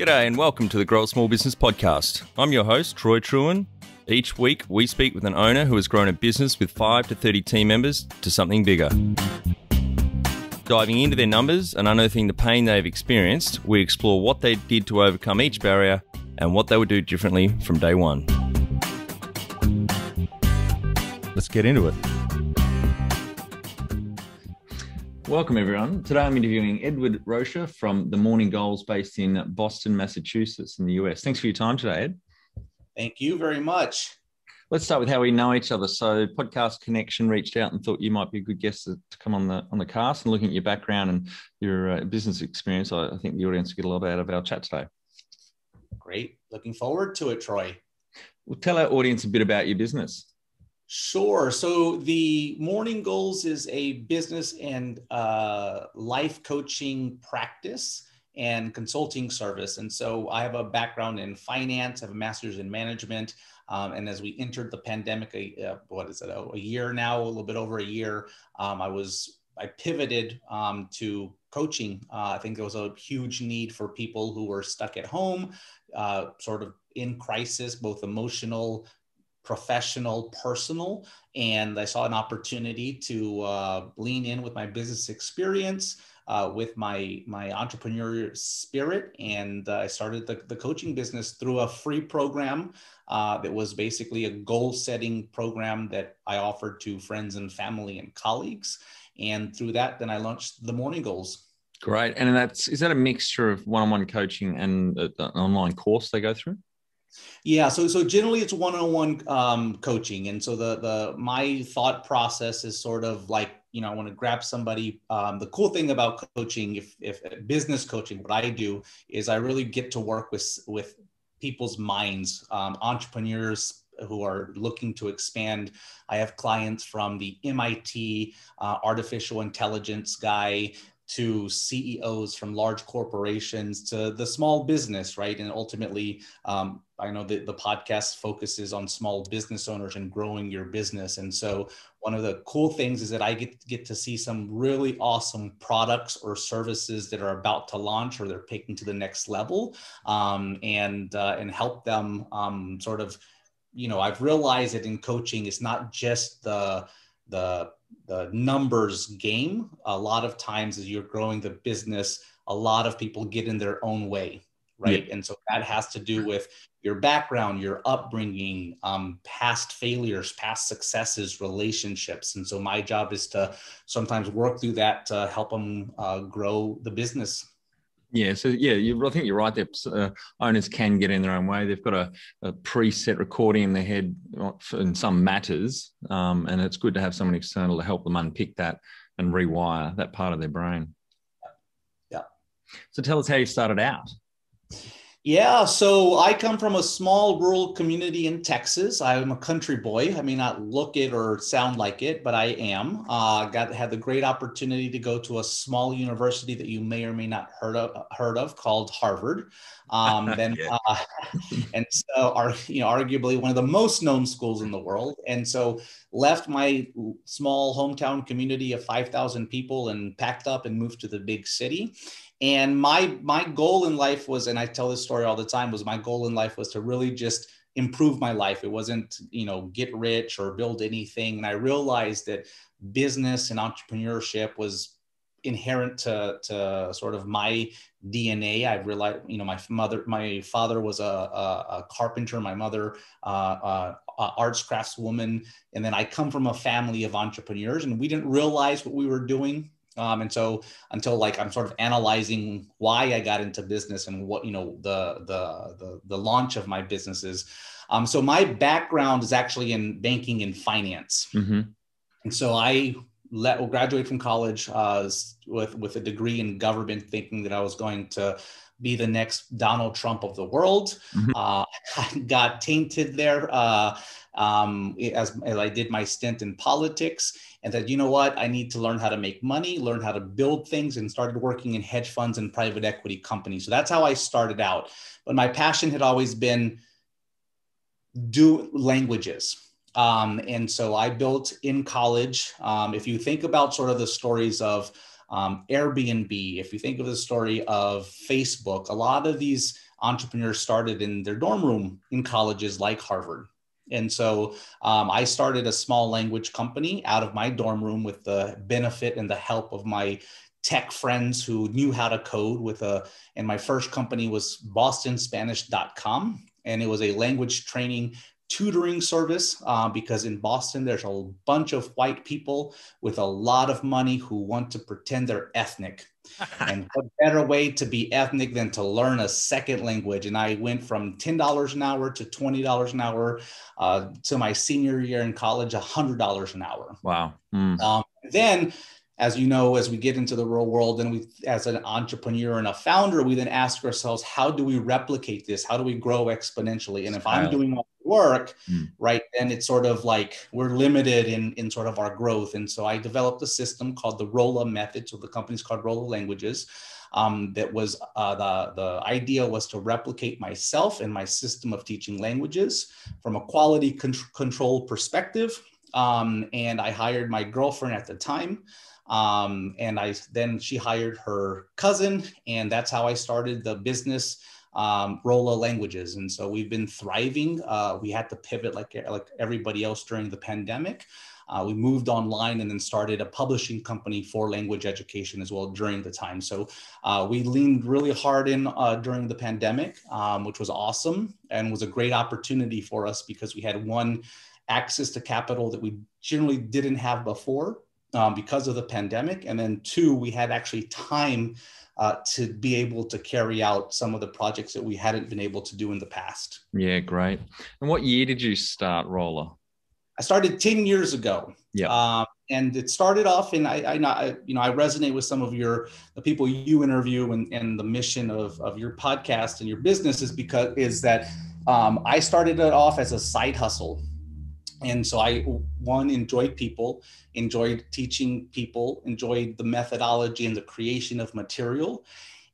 G'day and welcome to the Grow Small Business Podcast. I'm your host, Troy Trewin. Each week, we speak with an owner who has grown a business with 5 to 30 team members to something bigger. Diving into their numbers and unearthing the pain they've experienced, we explore what they did to overcome each barrier and what they would do differently from day one. Let's get into it. Welcome, everyone. Today I'm interviewing Edward Rocha from the Morning Goals based in Boston, Massachusetts, in the US. Thanks for your time today, Ed. Thank you very much. Let's start with how we know each other. So, Podcast Connection reached out and thought you might be a good guest to, come on the on the cast. And looking at your background and your uh, business experience, I, I think the audience will get a lot out of our chat today. Great. Looking forward to it, Troy. Well, tell our audience a bit about your business. Sure. So the Morning Goals is a business and uh, life coaching practice and consulting service. And so I have a background in finance, I have a master's in management. Um, and as we entered the pandemic, a, uh, what is it, a, a, year now, a little bit over a year, um, I was I pivoted um, to coaching. Uh, I think there was a huge need for people who were stuck at home, uh, sort of in crisis, both emotional, professional, personal, and I saw an opportunity to uh, lean in with my business experience, uh, with my my entrepreneurial spirit, and uh, I started the, the coaching business through a free program uh, that was basically a goal setting program that I offered to friends and family and colleagues, and through that, then I launched the Morning Goals. Great, and that's is that a mixture of one on one coaching and an online course they go through? Yeah, so so generally it's one-on-one um, coaching, and so the the my thought process is sort of like you know I want to grab somebody. Um, the cool thing about coaching, if if business coaching, what I do is I really get to work with with people's minds, um, entrepreneurs who are looking to expand. I have clients from the MIT uh, artificial intelligence guy to CEOs from large corporations to the small business, right? And ultimately, um, I know that the podcast focuses on small business owners and growing your business. And so, one of the cool things is that I get get to see some really awesome products or services that are about to launch or they're taking to the next level, um, and uh, and help them um, sort of, you know, I've realized that in coaching, it's not just the the the numbers game. A lot of times, as you're growing the business, a lot of people get in their own way, right? Yeah. And so that has to do with your background, your upbringing, um, past failures, past successes, relationships. And so my job is to sometimes work through that to help them uh, grow the business. Yeah, so yeah, you, I think you're right. There, uh, owners can get in their own way. They've got a, a preset recording in their head in some matters, um, and it's good to have someone external to help them unpick that and rewire that part of their brain. Yeah. So tell us how you started out. Yeah, so I come from a small rural community in Texas. I'm a country boy. I may not look it or sound like it, but I am. Uh, got had the great opportunity to go to a small university that you may or may not heard of, heard of called Harvard. Um, then, yeah. uh, and so, are you know, arguably one of the most known schools in the world. And so, left my small hometown community of 5,000 people and packed up and moved to the big city and my my goal in life was and i tell this story all the time was my goal in life was to really just improve my life it wasn't you know get rich or build anything and i realized that business and entrepreneurship was inherent to, to sort of my DNA. I realized, you know, my mother, my father was a, a, a carpenter, my mother, uh, uh, arts craftswoman. And then I come from a family of entrepreneurs and we didn't realize what we were doing um, and so until like I'm sort of analyzing why I got into business and what you know the the the, the launch of my businesses. Um, so my background is actually in banking and finance, mm-hmm. and so I let graduate from college uh, with with a degree in government, thinking that I was going to be the next Donald Trump of the world. Mm-hmm. Uh, got tainted there uh, um, as, as I did my stint in politics and said, you know what, I need to learn how to make money, learn how to build things, and started working in hedge funds and private equity companies. So that's how I started out. But my passion had always been do languages. Um, and so I built in college. Um, if you think about sort of the stories of um, Airbnb, if you think of the story of Facebook, a lot of these entrepreneurs started in their dorm room in colleges like Harvard. And so um, I started a small language company out of my dorm room with the benefit and the help of my tech friends who knew how to code with a and my first company was bostonspanish.com and it was a language training tutoring service uh, because in Boston, there's a bunch of white people with a lot of money who want to pretend they're ethnic. and what better way to be ethnic than to learn a second language? And I went from $10 an hour to $20 an hour uh, to my senior year in college, $100 an hour. Wow. Mm. Um, then as you know, as we get into the real world and we, as an entrepreneur and a founder, we then ask ourselves, how do we replicate this? How do we grow exponentially? And if I'm doing all the work, mm. right, then it's sort of like we're limited in, in sort of our growth. And so I developed a system called the Rola method. So the company's called Rola Languages. Um, that was uh, the, the idea was to replicate myself and my system of teaching languages from a quality con- control perspective. Um, and I hired my girlfriend at the time. Um, and I then she hired her cousin, and that's how I started the business um, Rola Languages. And so we've been thriving. Uh, we had to pivot like like everybody else during the pandemic. Uh, we moved online and then started a publishing company for language education as well during the time. So uh, we leaned really hard in uh, during the pandemic, um, which was awesome and was a great opportunity for us because we had one access to capital that we generally didn't have before um, because of the pandemic. And then two, we had actually time uh, to be able to carry out some of the projects that we hadn't been able to do in the past. Yeah, great. And what year did you start Rola? I started 10 years ago. Yeah. Um, and it started off and I, I, you know, I resonate with some of your, the people you interview and, and the mission of, of your podcast and your business is because, is that um, I started it off as a side hustle and so i one enjoyed people enjoyed teaching people enjoyed the methodology and the creation of material.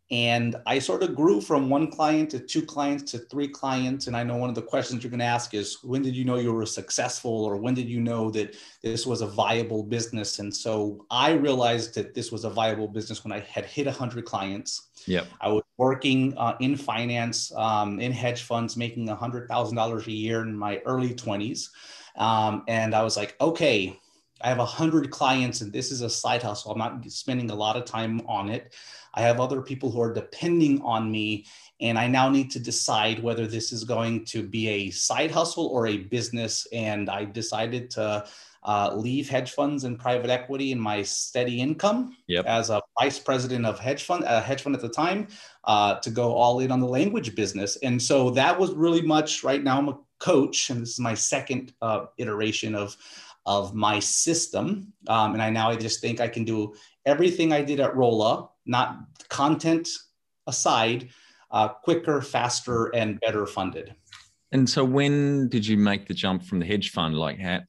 And i sort of grew from one client to two clients to three clients. And i know one of the questions you're going to ask is when did you know you were successful? Or when did you know that this was a viable business? And so i realized that this was a viable business when i had hit 100 clients. Yep. I was working uh, in finance, um, in hedge funds, making $100,000 a year in my early 20s. Um, and I was like, okay, I have a hundred clients and this is a side hustle. I'm not spending a lot of time on it. I have other people who are depending on me. And I now need to decide whether this is going to be a side hustle or a business. And I decided to uh, leave hedge funds and private equity in my steady income yep. as a vice president of hedge fund, a hedge fund at the time, uh, to go all in on the language business. And so that was really much right now. I'm a coach, and this is my second uh, iteration of of my system. Um, and I now I just think I can do everything I did at Rola, not content aside, uh, quicker, faster, and better funded. And so, when did you make the jump from the hedge fund? Like, how,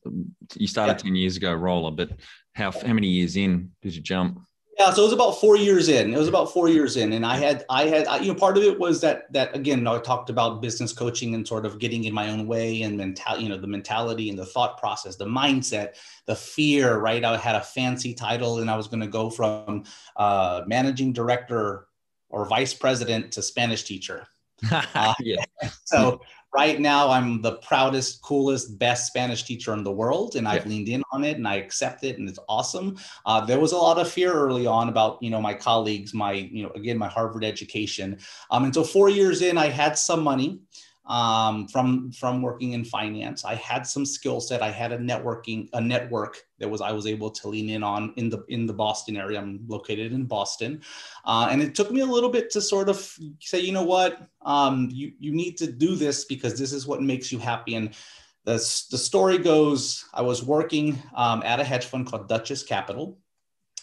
you started yeah. ten years ago, Rola, but how how many years in did you jump? Yeah, so it was about four years in. It was about four years in, and I had, I had, I, you know, part of it was that that again, I talked about business coaching and sort of getting in my own way and mental, you know, the mentality and the thought process, the mindset, the fear. Right, I had a fancy title, and I was going to go from uh, managing director or vice president to Spanish teacher. Uh, yeah. so right now i'm the proudest coolest best spanish teacher in the world and i've yeah. leaned in on it and i accept it and it's awesome uh, there was a lot of fear early on about you know my colleagues my you know again my harvard education um, and so four years in i had some money um, from from working in finance. I had some skill set. I had a networking a network that was I was able to lean in on in the in the Boston area. I'm located in Boston, uh, and it took me a little bit to sort of say, you know what, um, you you need to do this because this is what makes you happy. And the the story goes, I was working um, at a hedge fund called Duchess Capital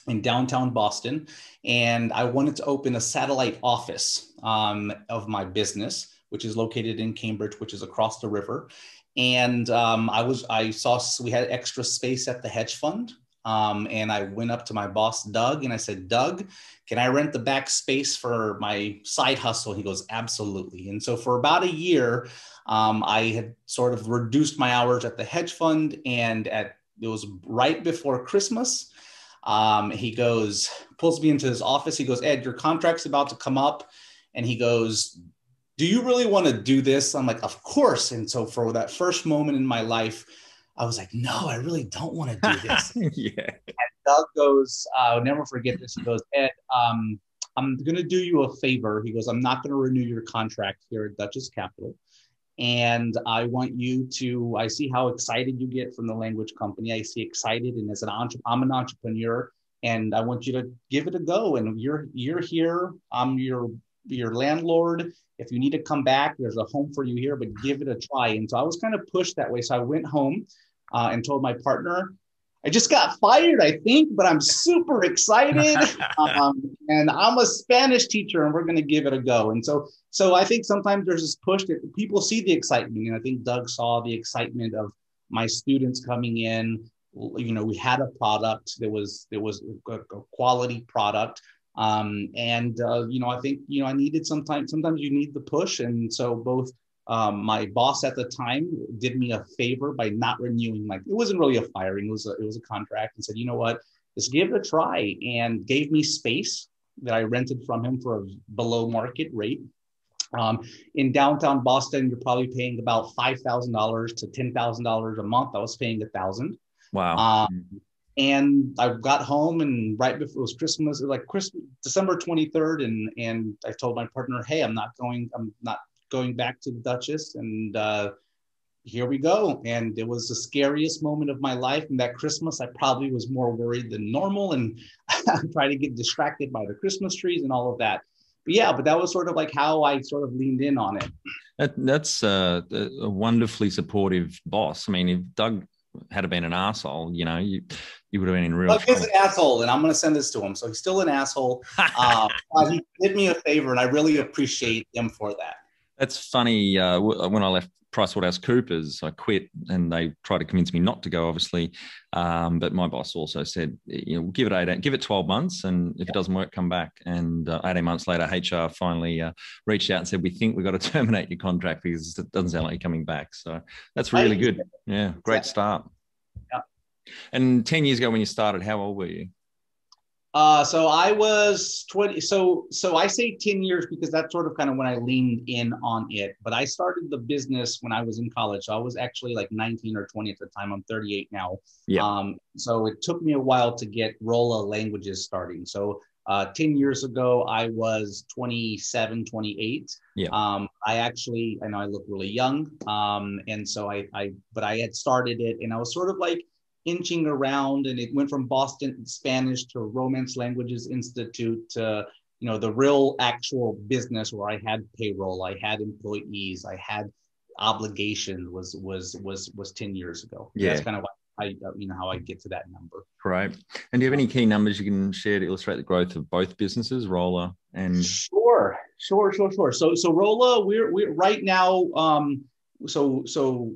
in downtown Boston, and I wanted to open a satellite office um, of my business which is located in Cambridge, which is across the river. And um, I was I saw we had extra space at the hedge fund. Um, and I went up to my boss, Doug, and I said, Doug, can I rent the back space for my side hustle? He goes, absolutely. And so for about a year, um, I had sort of reduced my hours at the hedge fund. And at it was right before Christmas. Um, he goes, pulls me into his office. He goes, Ed, your contract's about to come up. And he goes, do you really want to do this? I'm like, of course. And so for that first moment in my life, I was like, no, I really don't want to do this. yeah. And Doug goes, I'll never forget this. He goes, Ed, um, I'm going to do you a favor. He goes, I'm not going to renew your contract here at Duchess Capital. And I want you to, I see how excited you get from the language company. I see excited. And as an entrepreneur, I'm an entrepreneur and I want you to give it a go. And you're, you're here. I'm your, your landlord. If you need to come back, there's a home for you here, but give it a try. And so I was kind of pushed that way. So I went home uh, and told my partner, I just got fired, I think, but I'm super excited. um, and I'm a Spanish teacher, and we're going to give it a go. And so, so I think sometimes there's this push that people see the excitement, and I think Doug saw the excitement of my students coming in. You know, we had a product that was there was a, a quality product, um, and uh, you know, I think you know I needed sometimes sometimes you need the push, and so both um, my boss at the time did me a favor by not renewing Like It wasn't really a firing; it was a, it was a contract, and said, "You know what? Just give it a try," and gave me space that I rented from him for a below market rate. Um, in downtown Boston, you're probably paying about five thousand dollars to ten thousand dollars a month. I was paying a thousand. Wow. Um, and I got home and right before it was Christmas, like Christmas, December 23rd. And, and I told my partner, Hey, I'm not going, I'm not going back to the Duchess, and uh, here we go. And it was the scariest moment of my life. And that Christmas, I probably was more worried than normal and trying to get distracted by the Christmas trees and all of that. But yeah, but that was sort of like how I sort of leaned in on it. That, that's uh, a wonderfully supportive boss. I mean, if Doug had it been an asshole, you know, you you would have been in real. Is an asshole, and I'm going to send this to him. So he's still an asshole. uh, he did me a favor, and I really appreciate him for that. That's funny. Uh, when I left PricewaterhouseCoopers, I quit, and they tried to convince me not to go, obviously. Um, but my boss also said, you know, give it eight, give it twelve months, and if it doesn't work, come back. And uh, eighteen months later, HR finally uh, reached out and said, we think we've got to terminate your contract because it doesn't sound like you're coming back. So that's really good. Yeah, great start. Yeah. And ten years ago, when you started, how old were you? Uh, so I was 20. So, so I say 10 years because that's sort of kind of when I leaned in on it. But I started the business when I was in college. So I was actually like 19 or 20 at the time. I'm 38 now. Yeah. Um, so it took me a while to get Rola languages starting. So uh, 10 years ago, I was 27, 28. Yeah. Um, I actually, I know I look really young. Um, and so I, I, but I had started it and I was sort of like, inching around and it went from Boston Spanish to Romance Languages Institute to you know the real actual business where I had payroll, I had employees, I had obligations was was was was 10 years ago. Yeah. That's kind of why I you know how I get to that number. Right. And do you have any key numbers you can share to illustrate the growth of both businesses, Rola and Sure, sure, sure, sure. So so Rola, we're we're right now um so so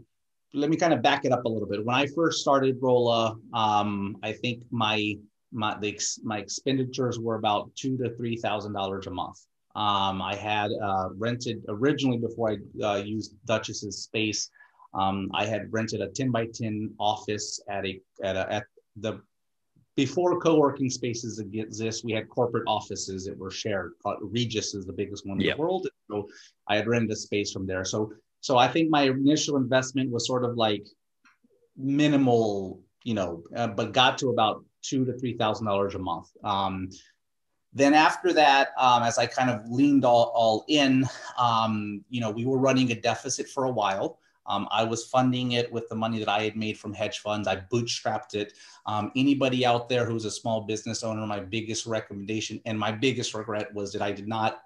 let me kind of back it up a little bit. When I first started Rola, um, I think my my the, my expenditures were about two to three thousand dollars a month. Um, I had uh, rented originally before I uh, used Duchess's space. Um, I had rented a ten by ten office at a at a at the before co-working spaces exist, we had corporate offices that were shared. Regus is the biggest one in yep. the world. So I had rented a space from there. So so I think my initial investment was sort of like minimal, you know, uh, but got to about two to three thousand dollars a month. Um, then after that, um, as I kind of leaned all, all in, um, you know, we were running a deficit for a while. Um, I was funding it with the money that I had made from hedge funds. I bootstrapped it. Um, anybody out there who's a small business owner, my biggest recommendation and my biggest regret was that I did not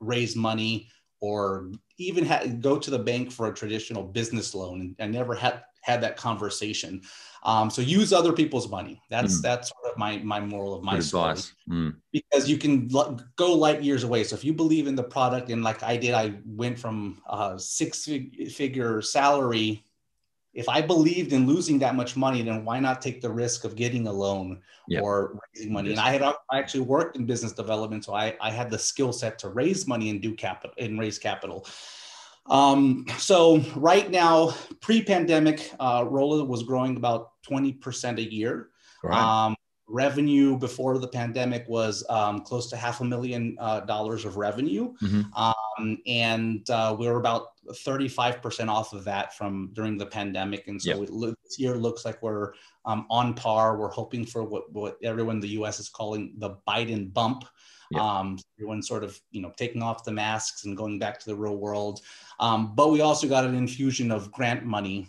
raise money or even ha- go to the bank for a traditional business loan. And I never had had that conversation. Um, so use other people's money. That's mm. that's sort of my my moral of my Good story. Mm. Because you can l- go light years away. So if you believe in the product, and like I did, I went from a six fig- figure salary if I believed in losing that much money, then why not take the risk of getting a loan yep. or raising money? And I had I actually worked in business development, so I, I had the skill set to raise money and do capital and raise capital. Um, so right now, pre-pandemic, uh, Rola was growing about 20% a year. Right. Um, revenue before the pandemic was um, close to half a million uh, dollars of revenue. Mm-hmm. Um, and uh, we were about 35% off of that from during the pandemic. And so yep. this year looks like we're um, on par. We're hoping for what, what everyone in the US is calling the Biden bump. Yep. Um, everyone's sort of, you know, taking off the masks and going back to the real world. Um, but we also got an infusion of grant money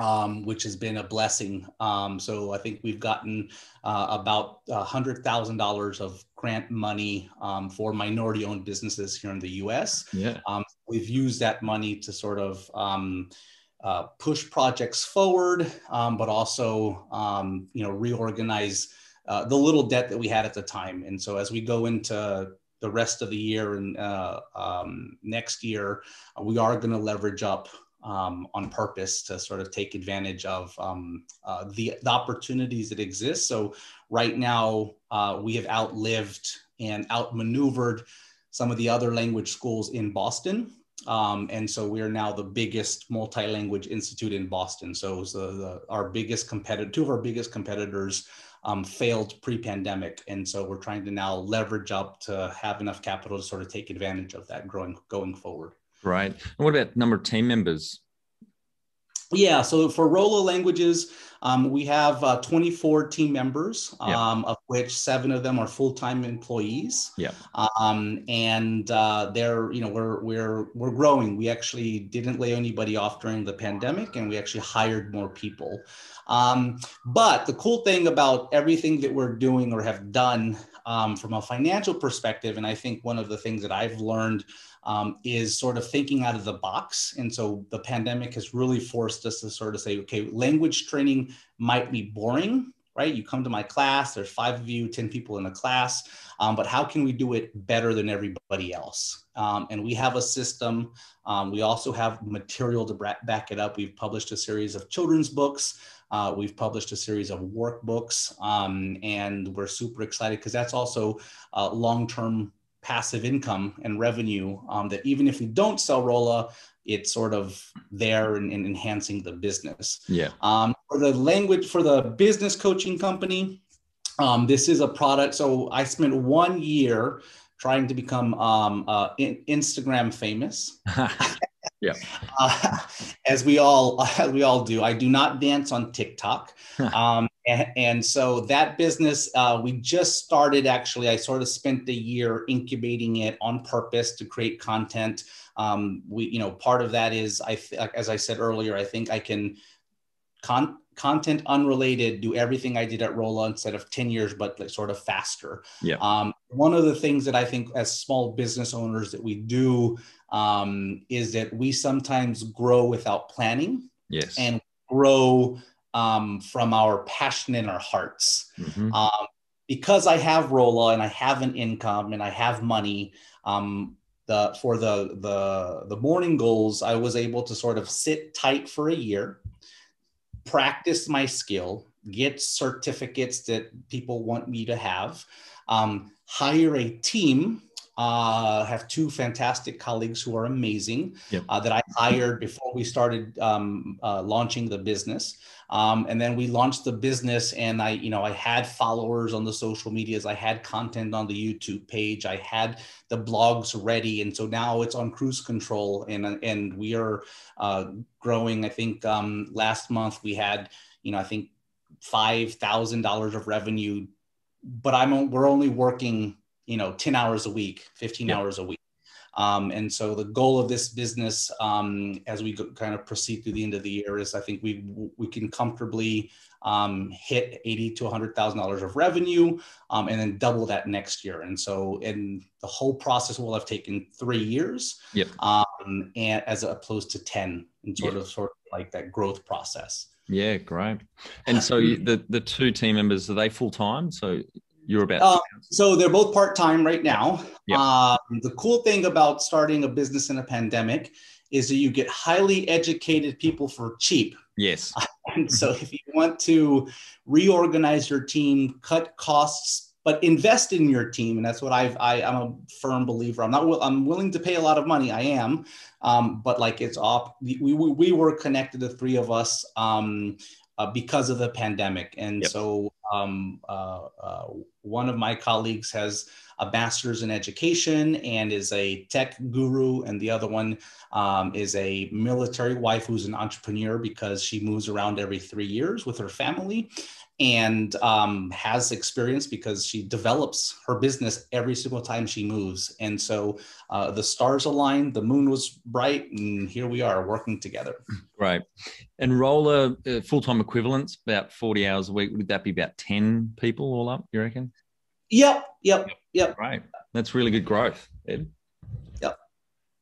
um, which has been a blessing. Um, so I think we've gotten uh, about $100,000 of grant money um, for minority owned businesses here in the US. Yeah. Um, we've used that money to sort of um, uh, push projects forward, um, but also, you know, reorganize uh, the little debt that we had at the time. And so as we go into the rest of the year and uh, next year, we are going to leverage up um, on purpose to sort of take advantage of um, uh, the, the, opportunities that exist. So right now uh, we have outlived and outmaneuvered some of the other language schools in Boston. Um, and so we are now the biggest multi-language institute in Boston. So, so the, our biggest competitor, two of our biggest competitors um, failed pre-pandemic. And so we're trying to now leverage up to have enough capital to sort of take advantage of that growing going forward. Right. And what about number of team members? Yeah, so for Rola Languages, um, we have uh, 24 team members, um, of which seven of them are full-time employees. Yeah. Um, and uh, they're, you know, we're we're we're growing. We actually didn't lay anybody off during the pandemic, and we actually hired more people. Um, but the cool thing about everything that we're doing or have done um, from a financial perspective, and I think one of the things that I've learned um, is sort of thinking out of the box. And so the pandemic has really forced us to sort of say, okay, language training might be boring, right? You come to my class, there's five of you, 10 people in the class, um, but how can we do it better than everybody else? Um, and we have a system. Um, we also have material to back it up. We've published a series of children's books. Uh, we've published a series of workbooks, um, and we're super excited because that's also uh, long-term passive income and revenue um, that even if we don't sell Rola, it's sort of there and, enhancing the business. Yeah. Um, for the language, for the business coaching company, um, this is a product. So I spent one year trying to become um, uh, in, Instagram famous. yeah. Uh, as we all as we all do. I do not dance on TikTok. um, and, and, so that business, uh, we just started actually. I sort of spent a year incubating it on purpose to create content. Um, we, you know, part of that is I, as I said earlier, I think I can con- content unrelated, do everything I did at Rola instead of 10 years, but like sort of faster. Yeah. Um, one of the things that I think as small business owners that we do um, is that we sometimes grow without planning. Yes. And grow um, from our passion in our hearts. Mm-hmm. Um, because I have Rola and I have an income and I have money, um, the for the the the morning goals, I was able to sort of sit tight for a year, practice my skill, get certificates that people want me to have, um, hire a team uh, have two fantastic colleagues who are amazing yep. uh, that I hired before we started um, uh, launching the business. Um, and then we launched the business, and I, you know, I had followers on the social medias. I had content on the YouTube page. I had the blogs ready, and so now it's on cruise control, and and we are uh, growing. I think um, last month we had, you know, I think five thousand dollars of revenue, but I'm we're only working you know 10 hours a week 15 yep. hours a week um, and so the goal of this business um, as we go, kind of proceed through the end of the year is i think we we can comfortably um, hit 80 to 100 thousand dollars of revenue um, and then double that next year and so in the whole process will have taken three years yep. Um, and as opposed to 10 and sort yep. of sort of like that growth process yeah, great. And so the the two team members are they full time? So you're about uh, so they're both part-time right now. Yep. uh, the cool thing about starting a business in a pandemic is that you get highly educated people for cheap. Yes. And so if you want to reorganize your team cut costs but invest in your team and that's what I've, I, i'm a firm believer. I'm not i'm willing to pay a lot of money. I am. Um, but like it's off we, we, we were connected the three of us um, uh, because of the pandemic. And yep. so um, uh, uh, one of my colleagues has a master's in education and is a tech guru. And the other one um, is a military wife who's an entrepreneur because she moves around every three years with her family and um, has experience because she develops her business every single time she moves. And so uh, the stars aligned, the moon was bright, and here we are working together. Right. And Rola uh, full time equivalents, about 40 hours a week. Would that be about 10 people all up, you reckon? Yep. Yep. Yep. Right. That's really good growth, Ed. Yep.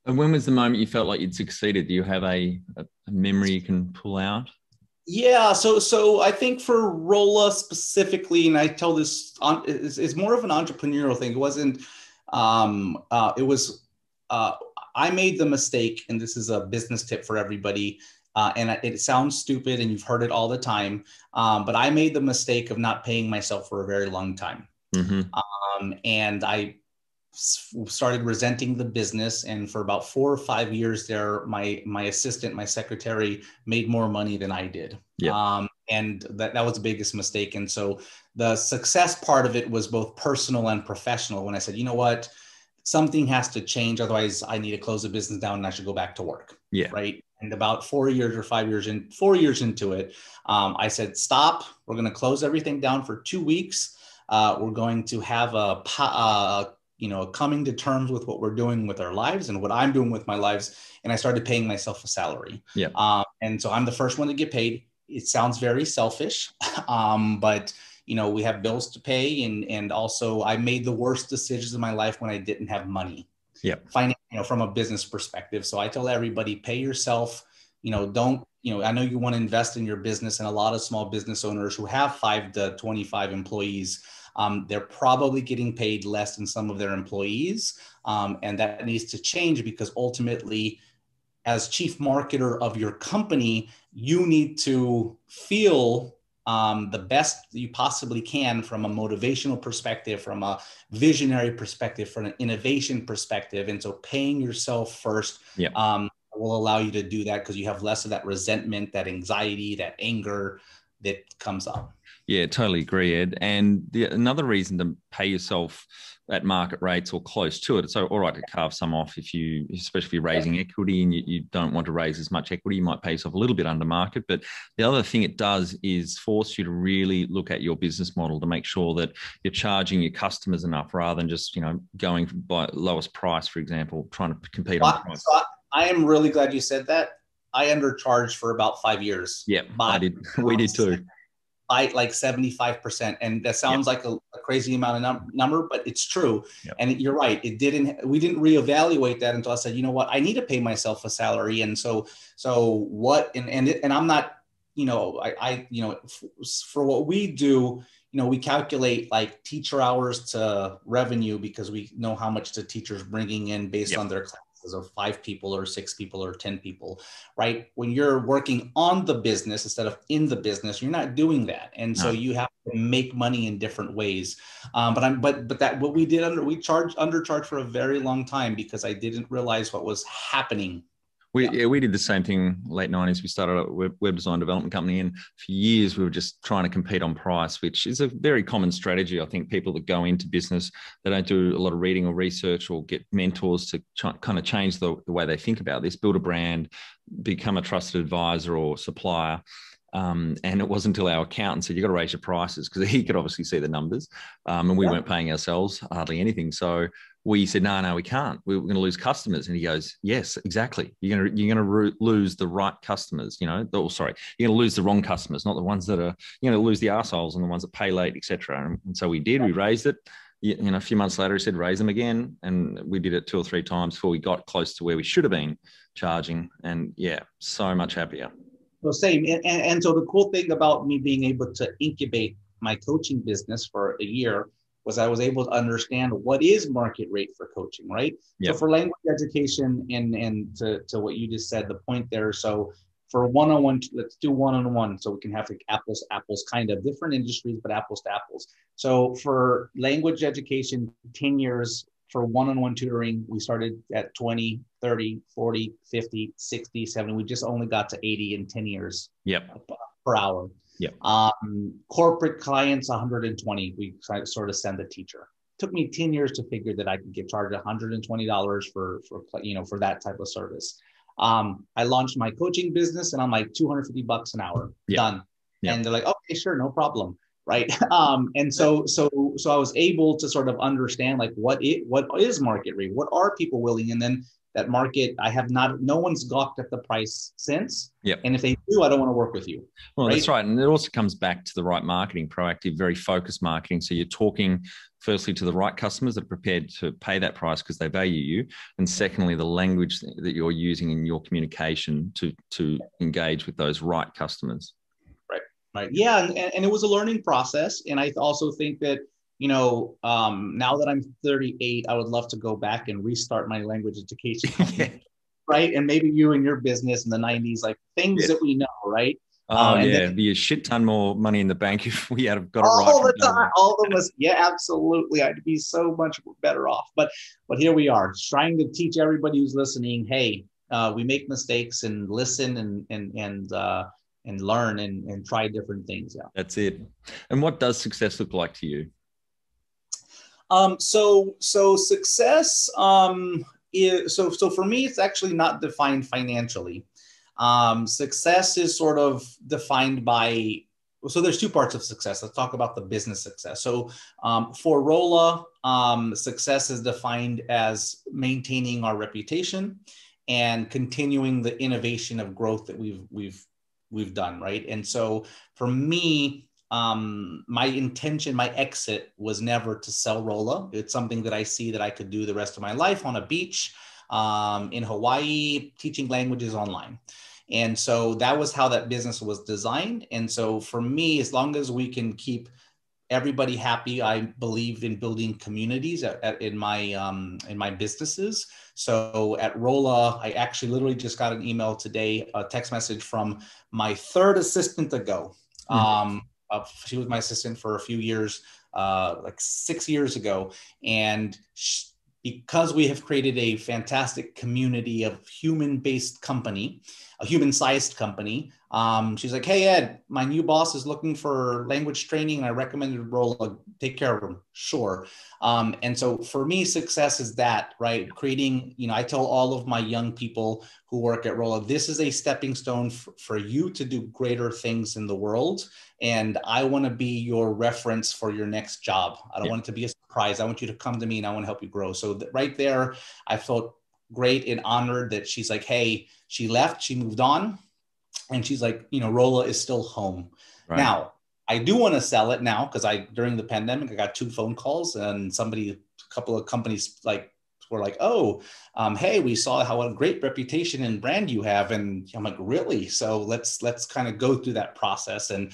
And when was the moment you felt like you'd succeeded? Do you have a, a memory you can pull out? Yeah, so so I think for Rola specifically, and I tell this on it's, it's more of an entrepreneurial thing. It wasn't. Um, uh, it was. Uh, I made the mistake, and this is a business tip for everybody. Uh, and it sounds stupid, and you've heard it all the time. Um, but I made the mistake of not paying myself for a very long time, mm-hmm. um, and I started resenting the business and for about four or five years there my my assistant my secretary made more money than i did. Yeah. Um, and that, that was the biggest mistake. And so the success part of it was both personal and professional when i said you know what? Something has to change otherwise i need to close the business down and i should go back to work. Yeah. Right? And about four years or five years in four years into it um, i said stop. We're going to close everything down for two weeks. Uh, we're going to have a, a you know coming to terms with what we're doing with our lives and what i'm doing with my lives and i started paying myself a salary. Yeah. Um, and so i'm the first one to get paid. It sounds very selfish um, but you know we have bills to pay and and also i made the worst decisions in my life when i didn't have money. Yeah. Finding you know from a business perspective. So i tell everybody pay yourself you know don't you know i know you want to invest in your business and a lot of small business owners who have 5 to 25 employees um, they're probably getting paid less than some of their employees. Um, and that needs to change because ultimately, as chief marketer of your company, you need to feel um, the best you possibly can from a motivational perspective, from a visionary perspective, from an innovation perspective. And so paying yourself first yeah. um, will allow you to do that because you have less of that resentment, that anxiety, that anger that comes up. Yeah, totally agree, Ed. And the, another reason to pay yourself at market rates or close to it, it's all right to carve some off if you, especially if you're raising equity and you, you, don't want to raise as much equity, you might pay yourself a little bit under market. But the other thing it does is force you to really look at your business model to make sure that you're charging your customers enough rather than just, you know, going by lowest price, for example, trying to compete well, on price. So I am really glad you said that. I undercharged for about five years. Yeah, I did. We did too by like 75%. And that sounds yep. like a, a, crazy amount of num- number, but it's true. Yep. And you're right. It didn't, we didn't reevaluate that until I said, you know what, I need to pay myself a salary. And so, so what, and, and, and I'm not, you know, I, I, you know, f- for what we do, you know, we calculate like teacher hours to revenue because we know how much the teacher's bringing in based yep. on their class of five people or six people or 10 people, right? When you're working on the business instead of in the business, you're not doing that. And so no. you have to make money in different ways. Um, but I'm, but, but that, what we did under, we charged, undercharged for a very long time because I didn't realize what was happening we, yeah. we did the same thing late 90s. We started a web, web, design development company, and for years we were just trying to compete on price, which is a very common strategy. I think people that go into business, they don't do a lot of reading or research or get mentors to try, kind of change the, the way they think about this, build a brand, become a trusted advisor or supplier. Um, and it wasn't until our accountant said, you've got to raise your prices because he could obviously see the numbers. Um, and we yeah. weren't paying ourselves hardly anything. So we said, no, no, we can't. We're going to lose customers. And he goes, yes, exactly. You're going to, you're going to lose the right customers, you know, oh, sorry, you're going to lose the wrong customers, not the ones that are, going to lose the assholes and the ones that pay late, etc. And, and so we did, we raised it. You know, a few months later, he said, raise them again. And we did it two or three times before we got close to where we should have been charging. And yeah, so much happier. Well, same. And, and, and so the cool thing about me being able to incubate my coaching business for a year was I was able to understand what is market rate for coaching, right? Yep. So for language education and and to, to what you just said, the point there. So for one-on-one, let's do one-on-one so we can have like apples apples, kind of different industries, but apples to apples. So for language education, 10 years for one-on-one tutoring, we started at 20, 30, 40, 50, 60, 70. We just only got to 80 in 10 years yep. per hour. Yeah. Um, corporate clients, 120. We sort of send the teacher. took me 10 years to figure that I could get charged $120 for, for, you know, for that type of service. Um, I launched my coaching business and I'm like 250 bucks an hour yeah. done. Yeah. And they're like, okay, sure. No problem. Right. Um, and so, so, so I was able to sort of understand like what it, what is market rate? What are people willing? And then that market i have not no one's gawked at the price since. Yeah and if they do i don't want to work with you well right? that's right? and it also comes back to the right marketing proactive very focused marketing. So you're talking firstly to the right customers that are prepared to pay that price because they value you. And secondly the language that you're using in your communication to to engage with those right customers. Right right. Yeah and, and it was a learning process. And i also think that you know, um, now that I'm 38, I would love to go back and restart my language education, right? And maybe you and your business in the 90s, like things yeah. that we know, right? Oh um, yeah, then, be a shit ton more money in the bank if we had got it right. All the time, all of us, yeah, absolutely. I'd be so much better off. But but here we are, trying to teach everybody who's listening. Hey, uh, we make mistakes and listen and and and uh, and learn and and try different things. Yeah, that's it. And what does success look like to you? Um, so so success um, is so so for me it's actually not defined financially. Um, success is sort of defined by so there's two parts of success. Let's talk about the business success. So um, for Rola, um, success is defined as maintaining our reputation and continuing the innovation of growth that we've we've we've done right. And so for me, um, my intention, my exit was never to sell Rola. It's something that I see that I could do the rest of my life on a beach um, in Hawaii, teaching languages online. And so that was how that business was designed. And so for me, as long as we can keep everybody happy, I believed in building communities at, at, in my um, in my businesses. So at Rola, I actually literally just got an email today, a text message from my third assistant to go. Mm-hmm. Um, uh, she was my assistant for a few years, uh, like six years ago, and she, because we have created a fantastic community of human-based company, a human-sized company, um, she's like, "Hey Ed, my new boss is looking for language training, and I recommended Rola. Take care of him, sure." Um, and so for me, success is that right, creating. You know, I tell all of my young people who work at Rola, this is a stepping stone for, for you to do greater things in the world, and I want to be your reference for your next job. I don't yeah. want it to be a surprise. I want you to come to me, and I want to help you grow. So th- right there, I felt great and honored that she's like, "Hey, she left, she moved on." and she's like, you know, Rola is still home. Right. Now, I do want to sell it now because I during the pandemic I got two phone calls and somebody, a couple of companies like were like, oh, um, hey, we saw how a great reputation and brand you have, and I'm like, really? So let's let's kind of go through that process and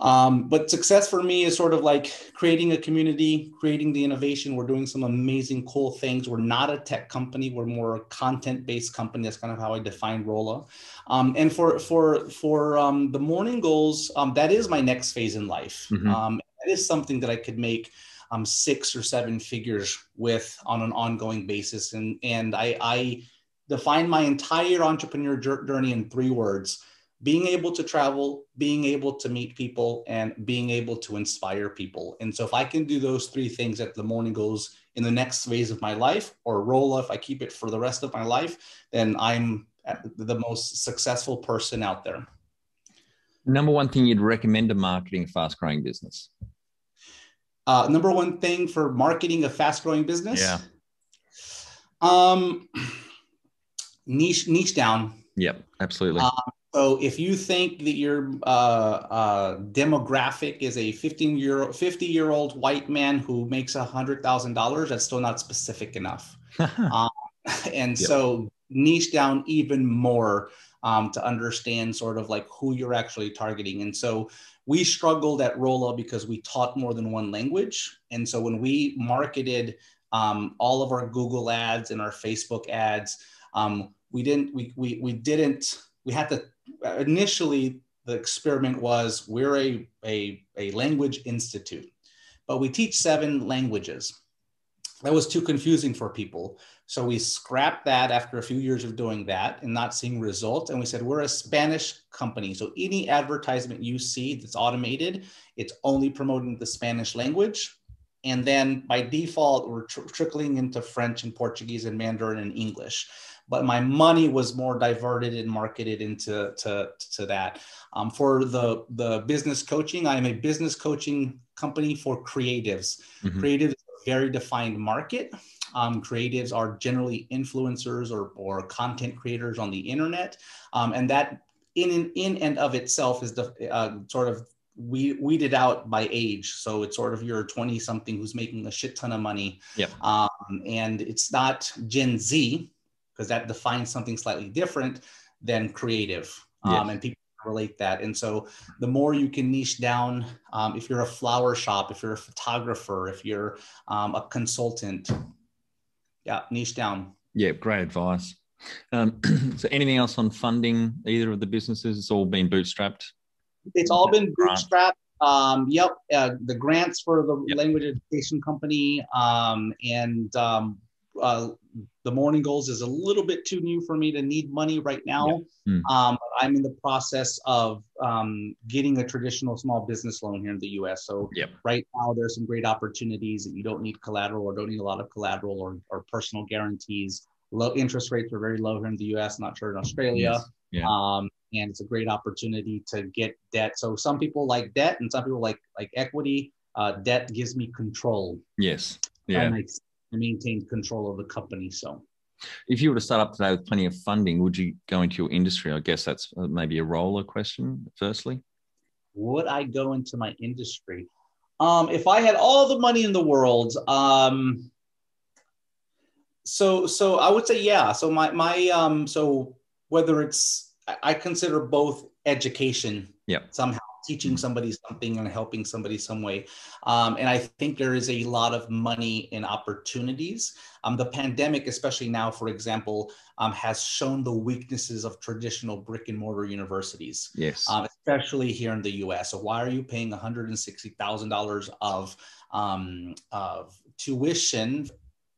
um, but success for me is sort of like creating a community, creating the innovation. We're doing some amazing, cool things. We're not a tech company. We're more a content-based company. That's kind of how I define Rola. Um, and for for for um, the morning goals, um, that is my next phase in life. Mm-hmm. Um, that is something that I could make um, six or seven figures with on an ongoing basis. And and I, I define my entire entrepreneur journey in three words being able to travel, being able to meet people, and being able to inspire people. And so, if I can do those three things at the morning goals in the next phase of my life, or Rola, if I keep it for the rest of my life, then I'm the most successful person out there. Number one thing you'd recommend to marketing a fast growing business? Uh, number one thing for marketing a fast growing business? Yeah. Um, niche, niche down. Yep, absolutely. Um, so if you think that your uh, uh, demographic is a 15 year 50 year old white man who makes a hundred thousand dollars, that's still not specific enough. um, and yep. so niche down even more um, to understand sort of like who you're actually targeting. And so we struggled at Rola because we taught more than one language. And so when we marketed um, all of our Google ads and our Facebook ads, um, we didn't we, we we didn't we had to uh, initially the experiment was we're a, a, a language institute, but we teach seven languages. That was too confusing for people. So we scrapped that after a few years of doing that and not seeing results. And we said, we're a Spanish company. So any advertisement you see that's automated, it's only promoting the Spanish language. and then by default we're tr- trickling into french and portuguese and mandarin and english but my money was more diverted and marketed into to, to that um, for the the business coaching i am a business coaching company for creatives mm-hmm. creatives very defined market um, creatives are generally influencers or, or content creators on the internet um, and that in, in and of itself is the uh, sort of we weeded out by age. So it's sort of your 20 something who's making a shit ton of money. Yep. Um, and it's not Gen Z because that defines something slightly different than creative. Um. And people relate that. And so the more you can niche down, um, if you're a flower shop, if you're a photographer, if you're um, a consultant, yeah, niche down. Yeah, great advice. Um, so anything else on funding either of the businesses? It's all been bootstrapped. It's all been bootstrapped. Um, yep, uh, the grants for the yep. language education company um, and um, uh, the morning goals is a little bit too new for me to need money right now. Yep. Mm. Um, I'm in the process of um, getting a traditional small business loan here in the U.S. So yep. right now there's some great opportunities that you don't need collateral or don't need a lot of collateral or, or personal guarantees. Low interest rates are very low here in the U.S. Not sure in Australia. Yes. Yeah. Um, and it's a great opportunity to get debt. So some people like debt, and some people like like equity. Uh, debt gives me control. Yes. Yeah. And I, I maintain control of the company. So. If you were to start up today with plenty of funding, would you go into your industry? I guess that's uh, maybe a roller question. Firstly, would I go into my industry? Um, if I had all the money in the world, um, so so I would say yeah. So my my um, so whether it's I consider both education yeah. somehow teaching mm-hmm. somebody something and helping somebody some way. Um, and I think there is a lot of money and opportunities. Um, the pandemic, especially now, for example, um, has shown the weaknesses of traditional brick and mortar universities. Yes. Um, especially here in the US. So why are you paying $160,000 of, um, of tuition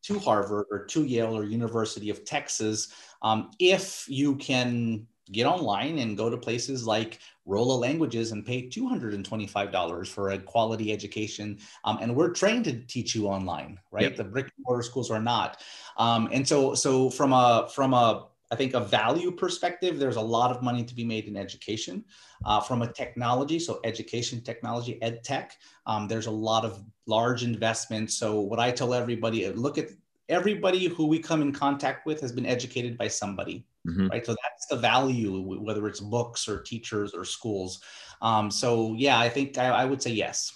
to Harvard or to Yale or University of Texas um, if you can get online and go to places like Rola Languages and pay $225 for a quality education. Um, and we're trained to teach you online, right? Yep. The brick and mortar schools are not. Um, and so, so from a, from a, I think a value perspective, there's a lot of money to be made in education. Uh, from a technology, so education technology, ed tech, um, there's a lot of large investments. So what I tell everybody, look at everybody who we come in contact with has been educated by somebody mm-hmm. right? So that's the value whether it's books or teachers or schools. Um, so yeah i think i, I would say yes.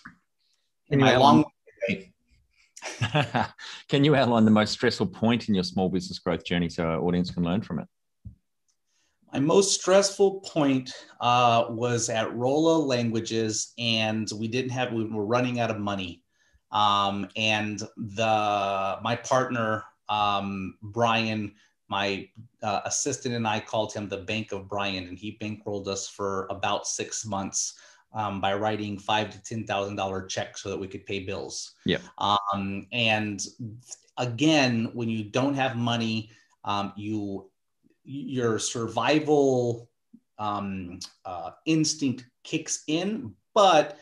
Can you, outline, can you outline the most stressful point in your small business growth journey so our audience can learn from it? My most stressful point uh, was at Rola Languages, and we didn't have, we were running out of money. Um, and the my partner um, Brian, my uh, assistant, and I called him the Bank of Brian, and he bankrolled us for about six months. Um, by writing five to ten thousand dollar checks so that we could pay bills. Yeah. Um, and again, when you don't have money, um, you your survival um, uh, instinct kicks in, but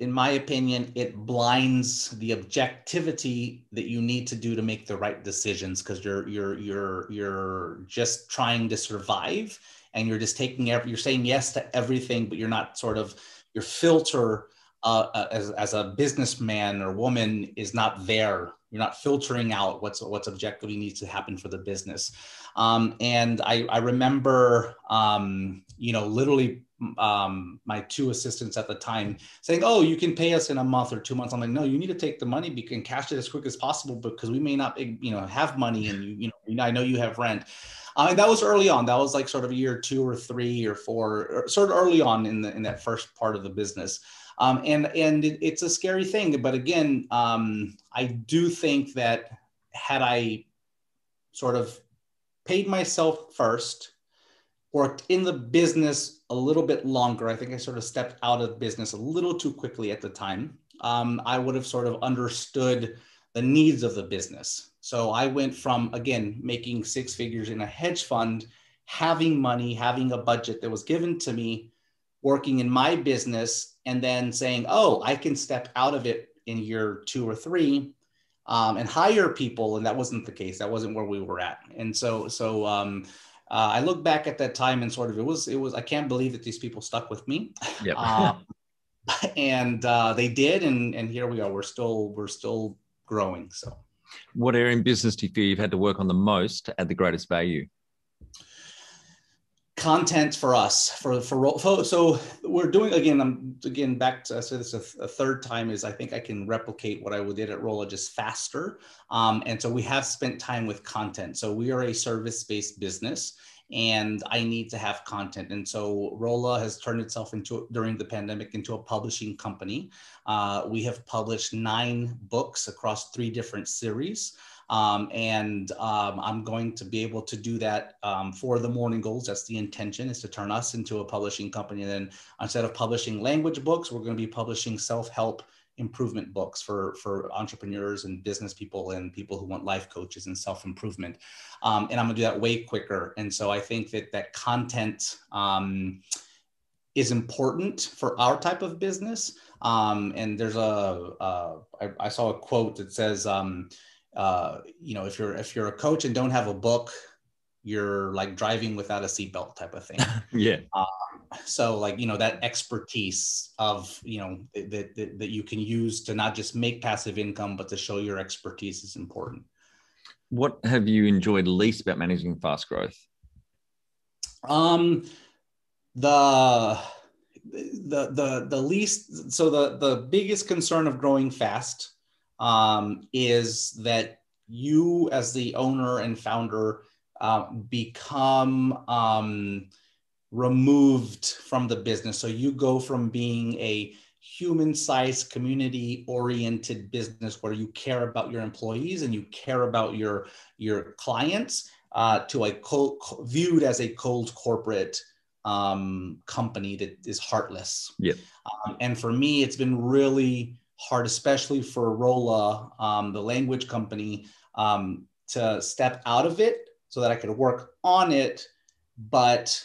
in my opinion, it blinds the objectivity that you need to do to make the right decisions because you're you're you're you're just trying to survive and you're just taking every you're saying yes to everything, but you're not sort of your filter uh, uh as as a businessman or woman is not there. You're not filtering out what's what's objectively needs to happen for the business. Um, and I I remember um, you know literally um, my two assistants at the time saying, "Oh, you can pay us in a month or two months." I'm like, "No, you need to take the money and cash it as quick as possible because we may not, you know, have money, and you, you know, I know you have rent." I mean, that was early on. That was like sort of a year two or three or four, or sort of early on in the in that first part of the business. Um, and and it, it's a scary thing, but again, um, I do think that had I sort of paid myself first worked in the business a little bit longer. I think I sort of stepped out of business a little too quickly at the time. Um, I would have sort of understood the needs of the business. So I went from, again, making six figures in a hedge fund, having money, having a budget that was given to me, working in my business, and then saying, oh, I can step out of it in year two or three um, and hire people and that wasn't the case that wasn't where we were at and so so um, uh, i look back at that time and sort of it was it was i can't believe that these people stuck with me Yep. um, and uh, they did and and here we are we're still we're still growing so what area in business do you feel you've had to work on the most to add the greatest value? Content for us for for so we're doing again i'm again back to say this a, a, third time is i think i can replicate what i did at Rola just faster. Um, and so we have spent time with content. So we are a service-based business and i need to have content. And so Rola has turned itself into during the pandemic into a publishing company. Uh, we have published nine books across three different series um, and um, I'm going to be able to do that um, for the morning goals. That's the intention is to turn us into a publishing company. And then instead of publishing language books, we're going to be publishing self-help improvement books for, for entrepreneurs and business people and people who want life coaches and self-improvement. Um, and I'm gonna do that way quicker. And so I think that that content um, is important for our type of business. Um, and there's a uh, I, I saw a quote that says, uh, you know, if you're if you're a coach and don't have a book, you're like driving without a seatbelt type of thing. yeah. Um, so like you know that expertise of you know that, that that you can use to not just make passive income but to show your expertise is important. What have you enjoyed least about managing fast growth? Um, the the the the least so the the biggest concern of growing fast um, is that you, as the owner and founder, uh, become um, removed from the business. So you go from being a human sized community oriented business where you care about your employees and you care about your your clients uh, to a cold, viewed as a cold corporate um, company that is heartless. Yep. Um, and for me, it's been really hard, especially for Rola, um, the language company, um, to step out of it so that I could work on it. But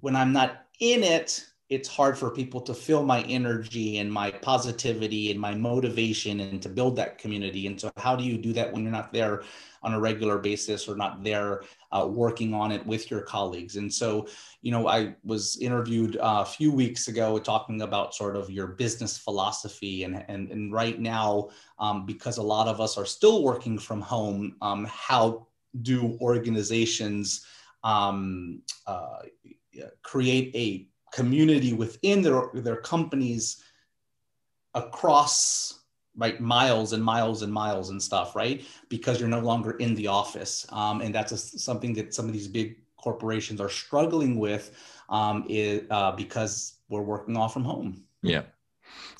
when I'm not in it, it's hard for people to feel my energy and my positivity and my motivation and to build that community. And so, how do you do that when you're not there on a regular basis or not there uh, working on it with your colleagues? And so, you know, I was interviewed uh, a few weeks ago talking about sort of your business philosophy. And, and, and right now, um, because a lot of us are still working from home, um, how do organizations um, uh, create a community within their their companies across right miles and miles and miles and stuff right because you're no longer in the office um, and that's a, something that some of these big corporations are struggling with um, is, uh, because we're working off from home yeah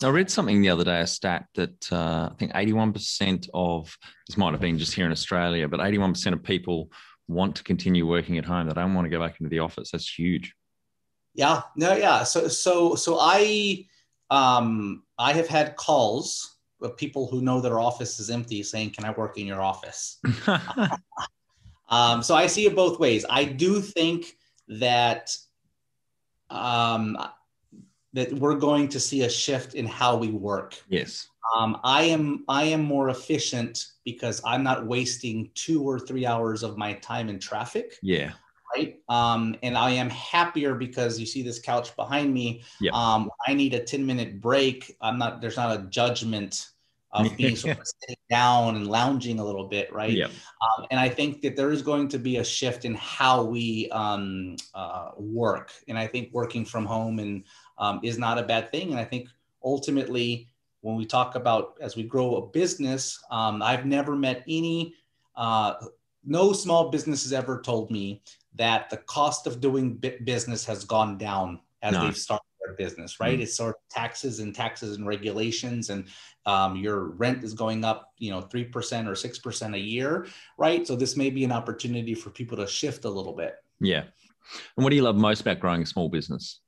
I read something the other day, a stat that uh, I think 81% of this might have been just here in Australia, but 81% of people want to continue working at home. They don't want to go back into the office. That's huge. Yeah, no, yeah. So, so, so I, um, I have had calls of people who know their office is empty saying, "Can I work in your office?" um, so I see it both ways. I do think that, um, that we're going to see a shift in how we work. Yes. Um, I am I am more efficient because I'm not wasting two or three hours of my time in traffic. Yeah right? Um, and I am happier because you see this couch behind me. Yep. Um, I need a 10 minute break. I'm not, there's not a judgment of being sort of sitting down and lounging a little bit, right? Yep. Um, and I think that there is going to be a shift in how we um, uh, work. And I think working from home and um, is not a bad thing. And I think ultimately, when we talk about as we grow a business, um, I've never met any uh, no small business has ever told me that the cost of doing business has gone down as no. they've started their business, right? Mm-hmm. It's sort of taxes and taxes and regulations, and um, your rent is going up, you know, three percent or six percent a year, right? So this may be an opportunity for people to shift a little bit. Yeah. And what do you love most about growing a small business?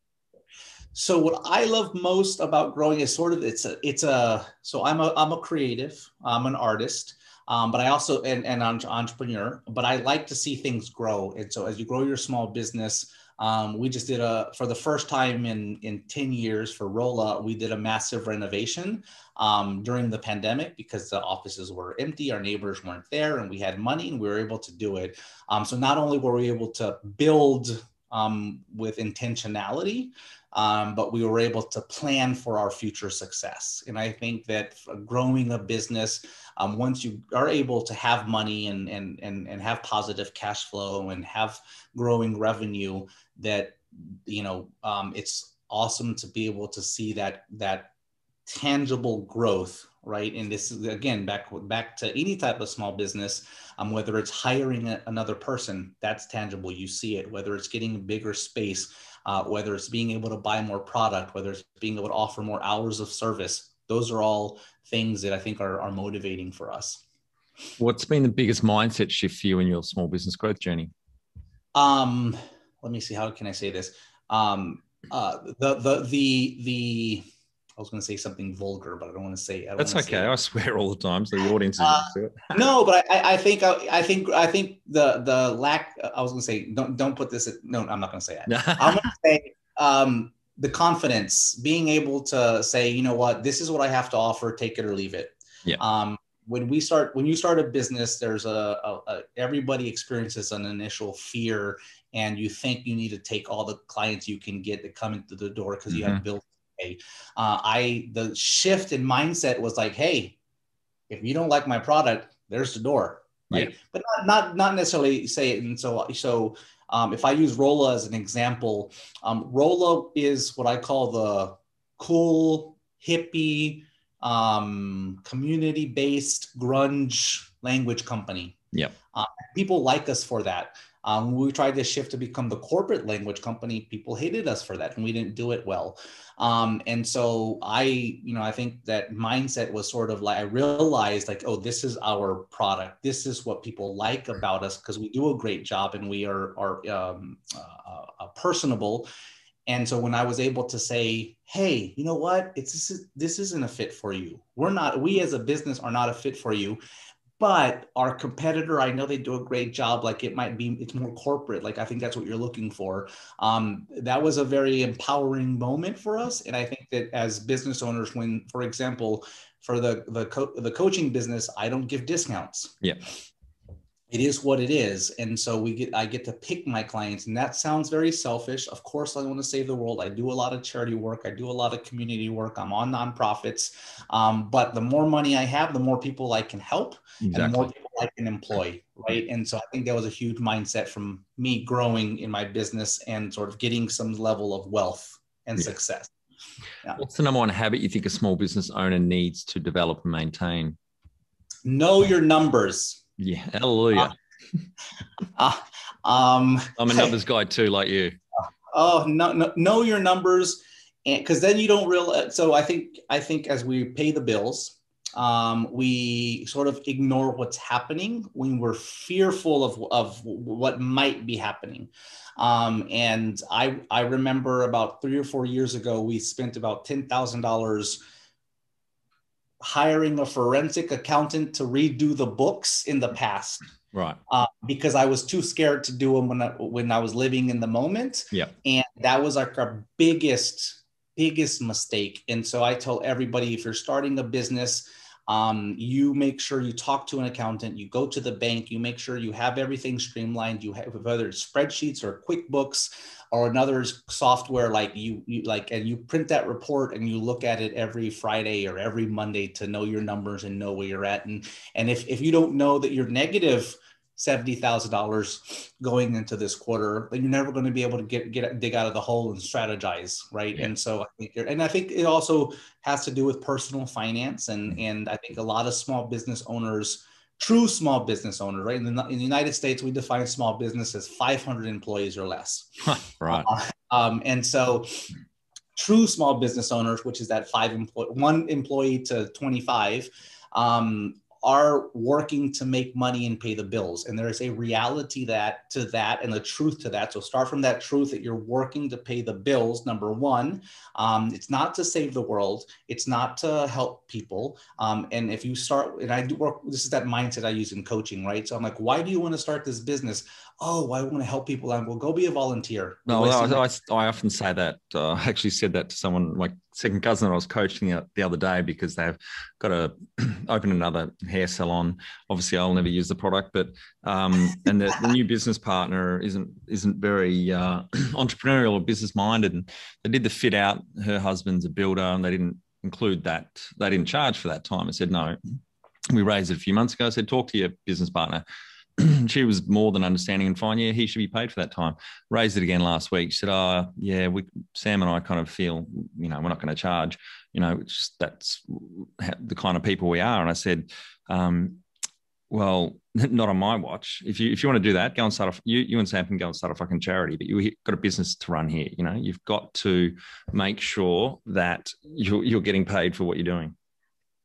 So what I love most about growing is sort of it's a it's a so I'm a I'm a creative, I'm an artist. Um, but I also and, and entrepreneur, but I like to see things grow. And so as you grow your small business, Um, we just did a for the first time in in 10 years for Rola, we did a massive renovation um, during the pandemic because the offices were empty, our neighbors weren't there, and we had money and we were able to do it. Um, so not only were we able to build um, with intentionality, um, but we were able to plan for our future success. And I think that growing a business, um, once you are able to have money and, and, and, and have positive cash flow and have growing revenue, that, you know, um, it's awesome to be able to see that, that tangible growth right? And this is again back back to any type of small business um, whether it's hiring a, another person that's tangible. You see it. Whether it's getting a bigger space uh, whether it's being able to buy more product, whether it's being able to offer more hours of service. Those are all things that I think are, are motivating for us. What's been the biggest mindset shift for you in your small business growth journey? Um, let me see. How can I say this? Um, uh, the the the the I was going to say something vulgar, but I don't want to say. I That's okay. I swear all the time, so the audience is uh, to it. no, but I, I think I, I, think I think the the lack. I was going to say don't don't put this. At, no, I'm not going to say that. I'm going to say um, the confidence, being able to say, you know what, this is what I have to offer. Take it or leave it. Yeah. Um, when we start when you start a business, there's a, a, a everybody experiences an initial fear and you think you need to take all the clients you can get that come into the door because mm-hmm. you have mm-hmm. Uh, I the shift in mindset was like, hey, if you don't like my product, there's the door, right? Yeah. But not, not not necessarily say it. And so so um, if I use Rola as an example, um, Rola is what I call the cool hippie um, community-based grunge language company. Yeah, uh, people like us for that. Um, we tried to shift to become the corporate language company. People hated us for that, and we didn't do it well. Um, and so I, you know, I think that mindset was sort of like I realized like, oh, this is our product. This is what people like about us because we do a great job and we are are um, uh, uh, personable. And so when I was able to say, hey, you know what? It's this, is, this isn't a fit for you. We're not, we as a business are not a fit for you but our competitor i know they do a great job like it might be it's more corporate like i think that's what you're looking for. Um, that was a very empowering moment for us and i think that as business owners when for example for the the, co- the coaching business i don't give discounts. Yeah it is what it is. And so we get i get to pick my clients and that sounds very selfish. Of course i want to save the world. I do a lot of charity work. I do a lot of community work. I'm on nonprofits. Um, but the more money i have the more people i can help exactly. and the more people i can employ right? And so i think that was a huge mindset from me growing in my business and sort of getting some level of wealth and yeah. success. Yeah. what's the number one habit you think a small business owner needs to develop and maintain? Know your numbers yeah, hallelujah. Uh, um, I'm a numbers guy too, like you. Oh, no, no, know your numbers, and because then you don't realize. So I think I think as we pay the bills, um, we sort of ignore what's happening when we're fearful of of what might be happening. Um, and I I remember about three or four years ago, we spent about ten thousand dollars hiring a forensic accountant to redo the books in the past. Right. Uh, because I was too scared to do them when I, when I was living in the moment. Yeah. And that was like our biggest, biggest mistake. And so I tell everybody if you're starting a business, um, you make sure you talk to an accountant, you go to the bank, you make sure you have everything streamlined. You have whether it's spreadsheets or QuickBooks or another software like you, you like and you print that report and you look at it every friday or every monday to know your numbers and know where you're at and and if, if you don't know that you're negative $70,000 going into this quarter, then you're never going to be able to get, get, dig out of the hole and strategize. Right. Yeah. And so I think, and I think it also has to do with personal finance. And, mm-hmm. and I think a lot of small business owners true small business owner, right? In the, in the United States, we define small business as 500 employees or less. right. Uh, um, and so true small business owners, which is that five employee, one employee to 25, um, are working to make money and pay the bills and there is a reality that to that and the truth to that so start from that truth that you're working to pay the bills number one um, it's not to save the world it's not to help people um, and if you start and i do work this is that mindset i use in coaching right so i'm like why do you want to start this business oh, I want to help people. I'm well, go be a volunteer. No, I, I, I, often say that. Uh, I actually said that to someone, my second cousin that I was coaching the other day because they've got to open another hair salon. Obviously, I'll never use the product, but um, and the, the, new business partner isn't isn't very uh, entrepreneurial or business minded. And they did the fit out. Her husband's a builder, and they didn't include that. They didn't charge for that time. I said no. We raised it a few months ago. I said talk to your business partner she was more than understanding and fine. Yeah, he should be paid for that time. Raised it again last week. She said, "Oh, yeah, we Sam and I kind of feel, you know, we're not going to charge. You know, just, that's the kind of people we are." And I said, um, "Well, not on my watch. If you if you want to do that, go and start a you you and Sam can go and start a fucking charity. But you got a business to run here. You know, you've got to make sure that you're you're getting paid for what you're doing."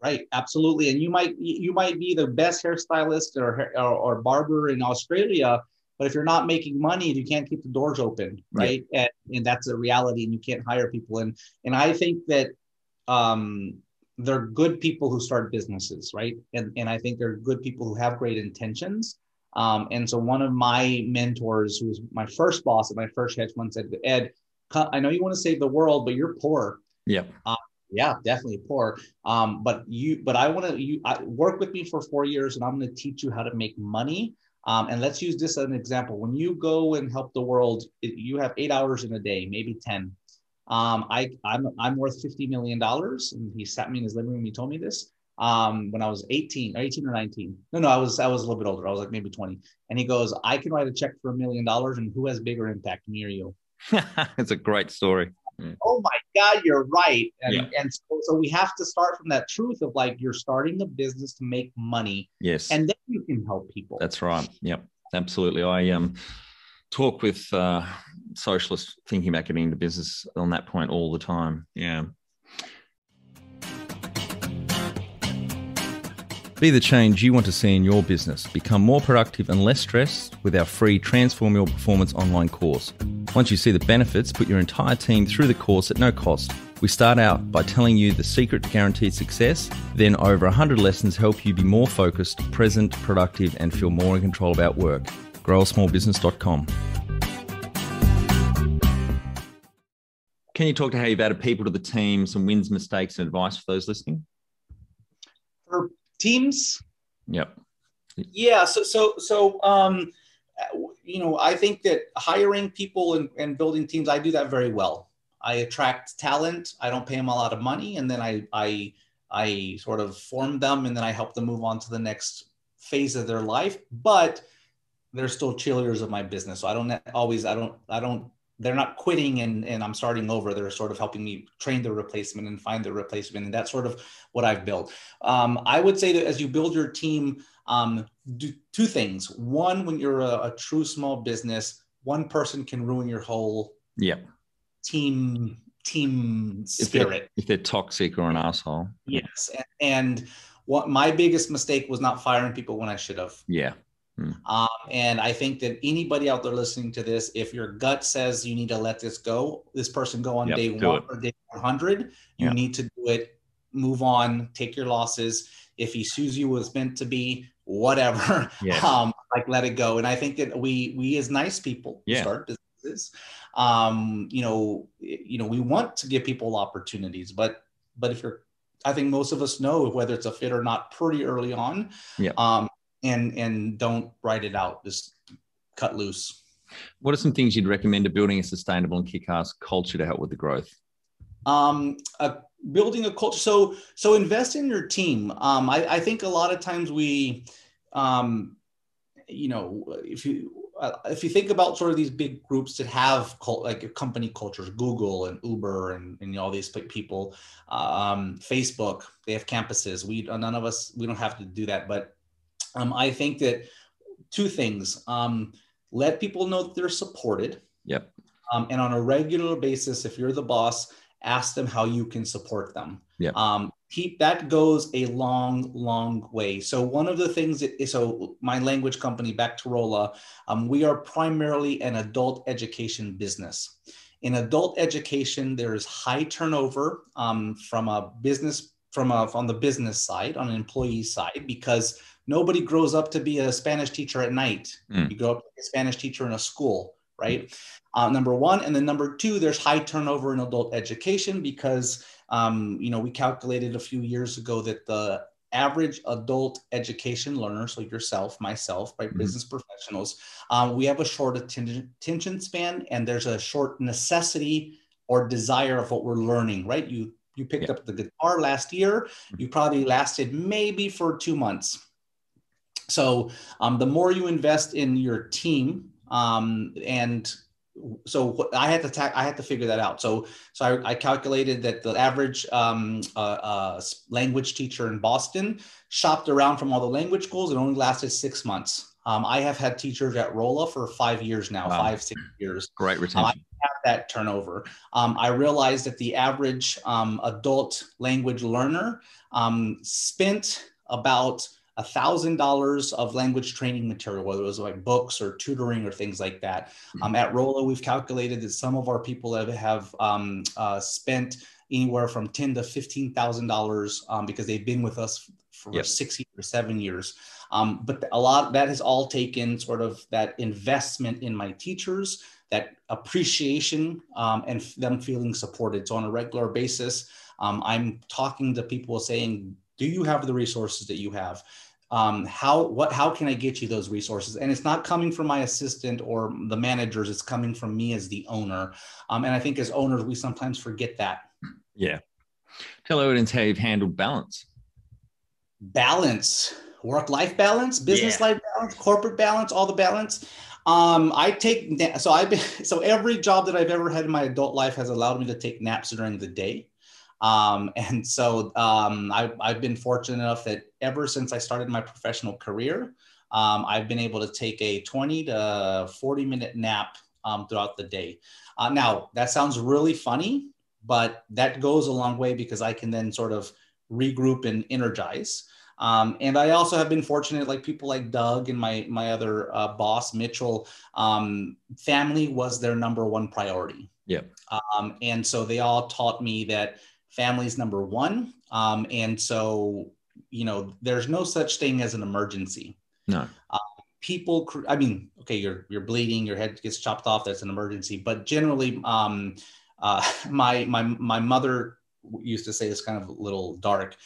Right, absolutely. And you might you might be the best hairstylist or, or, or barber in Australia, but if you're not making money, you can't keep the doors open, right? And, and that's a reality, and you can't hire people. And and I think that um, they're good people who start businesses, right? And and I think they're good people who have great intentions. Um, and so one of my mentors, who was my first boss at my first hedge fund, said, "Ed, I know you want to save the world, but you're poor. Yeah. Uh, yeah, definitely poor. Um, but you, but I want to you I, work with me for four years, and I'm going to teach you how to make money. Um, and let's use this as an example. When you go and help the world, it, you have eight hours in a day, maybe ten. Um, I I'm I'm worth fifty million dollars, and he sat me in his living room. He told me this um, when I was 18, or 18 or 19. No, no, I was I was a little bit older. I was like maybe 20. And he goes, I can write a check for a million dollars, and who has bigger impact, me or you? it's a great story. Mm. oh my god you're right. And, yeah. and so, so, we have to start from that truth of like you're starting a business to make money. Yes. And then you can help people. That's right. Yep. Absolutely. I um talk with uh socialists thinking about getting into business on that point all the time. Yeah Be the change you want to see in your business. Become more productive and less stressed with our free Transform Your Performance online course. Once you see the benefits, put your entire team through the course at no cost. We start out by telling you the secret to guaranteed success, then over 100 lessons help you be more focused, present, productive, and feel more in control about work. GrowASmallBusiness.com. Can you talk to how you've added people to the team, some wins, mistakes, and advice for those listening? Teams. Yep. Yeah. So so so um, you know, I think that hiring people and, and building teams, I do that very well. I attract talent. I don't pay them a lot of money, and then I I I sort of form them, and then I help them move on to the next phase of their life. But they're still cheerleaders of my business, so I don't always I don't I don't they're not quitting and, and I'm starting over. They're sort of helping me train the replacement and find the replacement. And that's sort of what I've built. Um, I would say that as you build your team, um, do two things. One, when you're a, a, true small business, one person can ruin your whole yeah. team team spirit. If they're, if they're toxic or an asshole. Yes. And, and what my biggest mistake was not firing people when I should have. Yeah. Hmm. Um, and I think that anybody out there listening to this, if your gut says you need to let this go, this person go on yep, day one it. or day 100, you yep. need to do it, move on, take your losses. If he sues you was meant to be, whatever, yes. um, like let it go. And I think that we, we as nice people yeah. start businesses, um, you know, you know, we want to give people opportunities, but, but if you're, I think most of us know whether it's a fit or not pretty early on. Yeah. Um, and and don't write it out. Just cut loose. What are some things you'd recommend to building a sustainable and kick-ass culture to help with the growth? Um, uh, building a culture. So so invest in your team. Um, I, I think a lot of times we, um, you know, if you uh, if you think about sort of these big groups that have cult, like company cultures, Google and Uber and, and all these people, um, Facebook, they have campuses. We none of us we don't have to do that, but um, I think that two things: um, let people know that they're supported. Yep. Um, and on a regular basis, if you're the boss, ask them how you can support them. Yeah. Um, keep that goes a long, long way. So one of the things that so my language company, back to Rola, um, we are primarily an adult education business. In adult education, there is high turnover um, from a business from a on the business side, on an employee side, because nobody grows up to be a Spanish teacher at night. Mm. You grow up to be a Spanish teacher in a school, right? Uh, number one, and then number two, there's high turnover in adult education because um, you know we calculated a few years ago that the average adult education learner, so yourself, myself, right, Mhm. business professionals, um, we have a short attention, span, and there's a short necessity or desire of what we're learning, right? You you picked Yeah. up the guitar last year, you probably lasted maybe for two months. So um, the more you invest in your team, um, and so I had to ta- I had to figure that out. So so I, I calculated that the average um, uh, uh, language teacher in Boston shopped around from all the language schools and only lasted six months. Um, I have had teachers at Rola for five years now, Wow. five six years Great retention. have that turnover. Um, I realized that the average um, adult language learner um, spent about a thousand dollars of language training material, whether it was like books or tutoring or things like that. Um, at Rola, we've calculated that some of our people have, have um, uh, spent anywhere from ten to fifteen thousand dollars um, because they've been with us for Yep. six or seven years. Um, but a lot that has all taken sort of that investment in my teachers, that appreciation, um, and them feeling supported. So on a regular basis, um, I'm talking to people saying, "Do you have the resources that you have?" Um, how what how can I get you those resources? And it's not coming from my assistant or the managers; it's coming from me as the owner. Um, and I think as owners, we sometimes forget that yeah. Tell audience how you've handled balance. balance work life balance business life balance corporate balance all the balance um i take na- so i've been so every job that i've ever had in my adult life has allowed me to take naps during the day um and so um I've, I've been fortunate enough that ever since i started my professional career um, i've been able to take a 20 to 40 minute nap um, throughout the day uh, now that sounds really funny but that goes a long way because i can then sort of regroup and energize um, and I also have been fortunate, like people like Doug and my my other uh, boss Mitchell. Um, family was their number one priority. Yeah. Um, and so they all taught me that family is number one. Um, and so you know, there's no such thing as an emergency. No. People, I mean, okay, you're you're bleeding, your head gets chopped off. That's an emergency. But generally, um, uh, my my my mother used to say this kind of a little dark,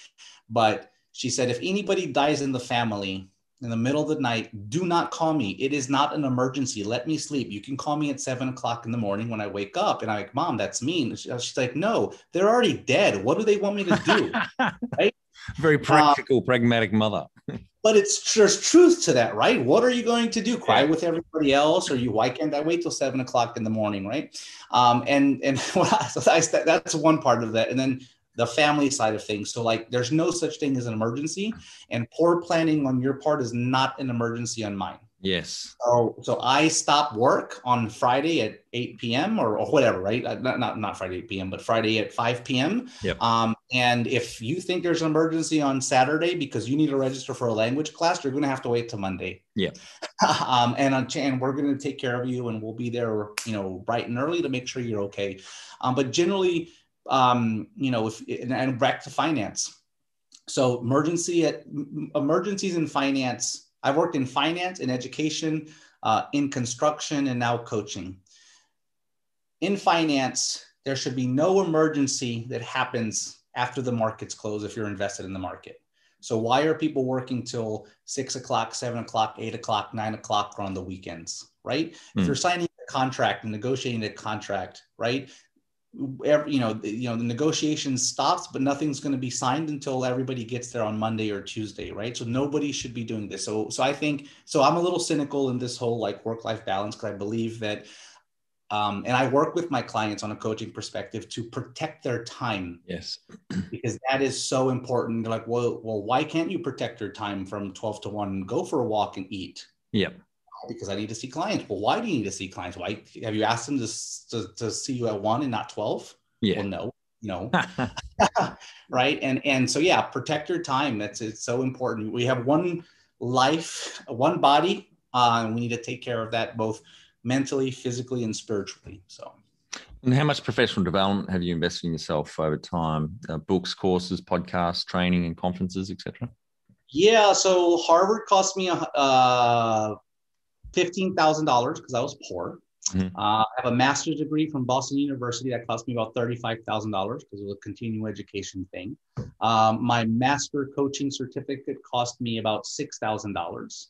but she said, if anybody dies in the family in the middle of the night, do not call me. It is not an emergency. Let me sleep. You can call me at seven o'clock in the morning when I wake up. And I'm like, Mom, that's mean. She- She's like, No, they're already dead. What do they want me to do? Right? Very practical, pragmatic mother. but it's there's truth to that, right? What are you going to do? Cry with everybody else, or you? Why can't I wait till seven o'clock in the morning, right? Um, and and so I, that's one part of that, and then the family side of things. So like, there's no such thing as an emergency, and poor planning on your part is not an emergency on mine. Yes. So, so I stop work on Friday at 8 p.m. or, or whatever, right? Uh, Not, not, not Friday 8 p.m., but Friday at 5 p.m. Yep. Um, and if you think there's an emergency on Saturday because you need to register for a language class, you're going to have to wait till Monday. Yeah. um, and, on, and we're going to take care of you and we'll be there, you know, bright and early to make sure you're okay. Um, but generally, um, you know, if, and, and back to finance. So emergency at emergencies in finance I've worked in finance, in education, uh, in construction, and now coaching. In finance, there should be no emergency that happens after the markets close if you're invested in the market. So why are people working till six o'clock, seven o'clock, eight o'clock, nine o'clock, or on the weekends, right? Mm. If you're signing a contract and negotiating a contract, right? Every, you know, the, you know, the negotiation stops, but nothing's going to be signed until everybody gets there on Monday or Tuesday, right? So nobody should be doing this. So, so I think, so I'm a little cynical in this whole like work-life balance because I believe that, um, and I work with my clients on a coaching perspective to protect their time. Yes, because that is so important. They're like, well, well, why can't you protect your time from 12 to 1? Go for a walk and eat. Yep because I need to see clients. Well, why do you need to see clients? Why have you asked them to, to, to see you at one and not 12? Yeah. Well, no, you know, right? And and so yeah, protect your time. That's it's so important. We have one life, one body, uh, and we need to take care of that both mentally, physically, and spiritually. So. And how much professional development have you invested in yourself over time? Uh, books, courses, podcasts, training, and conferences, etc. Yeah, so Harvard cost me a, uh, fifteen thousand dollars because I was poor. Mm-hmm. Uh, I have a master's degree from Boston University that cost me about thirty-five thousand dollars because it was a continuing education thing. Um, my master coaching certificate cost me about six thousand dollars.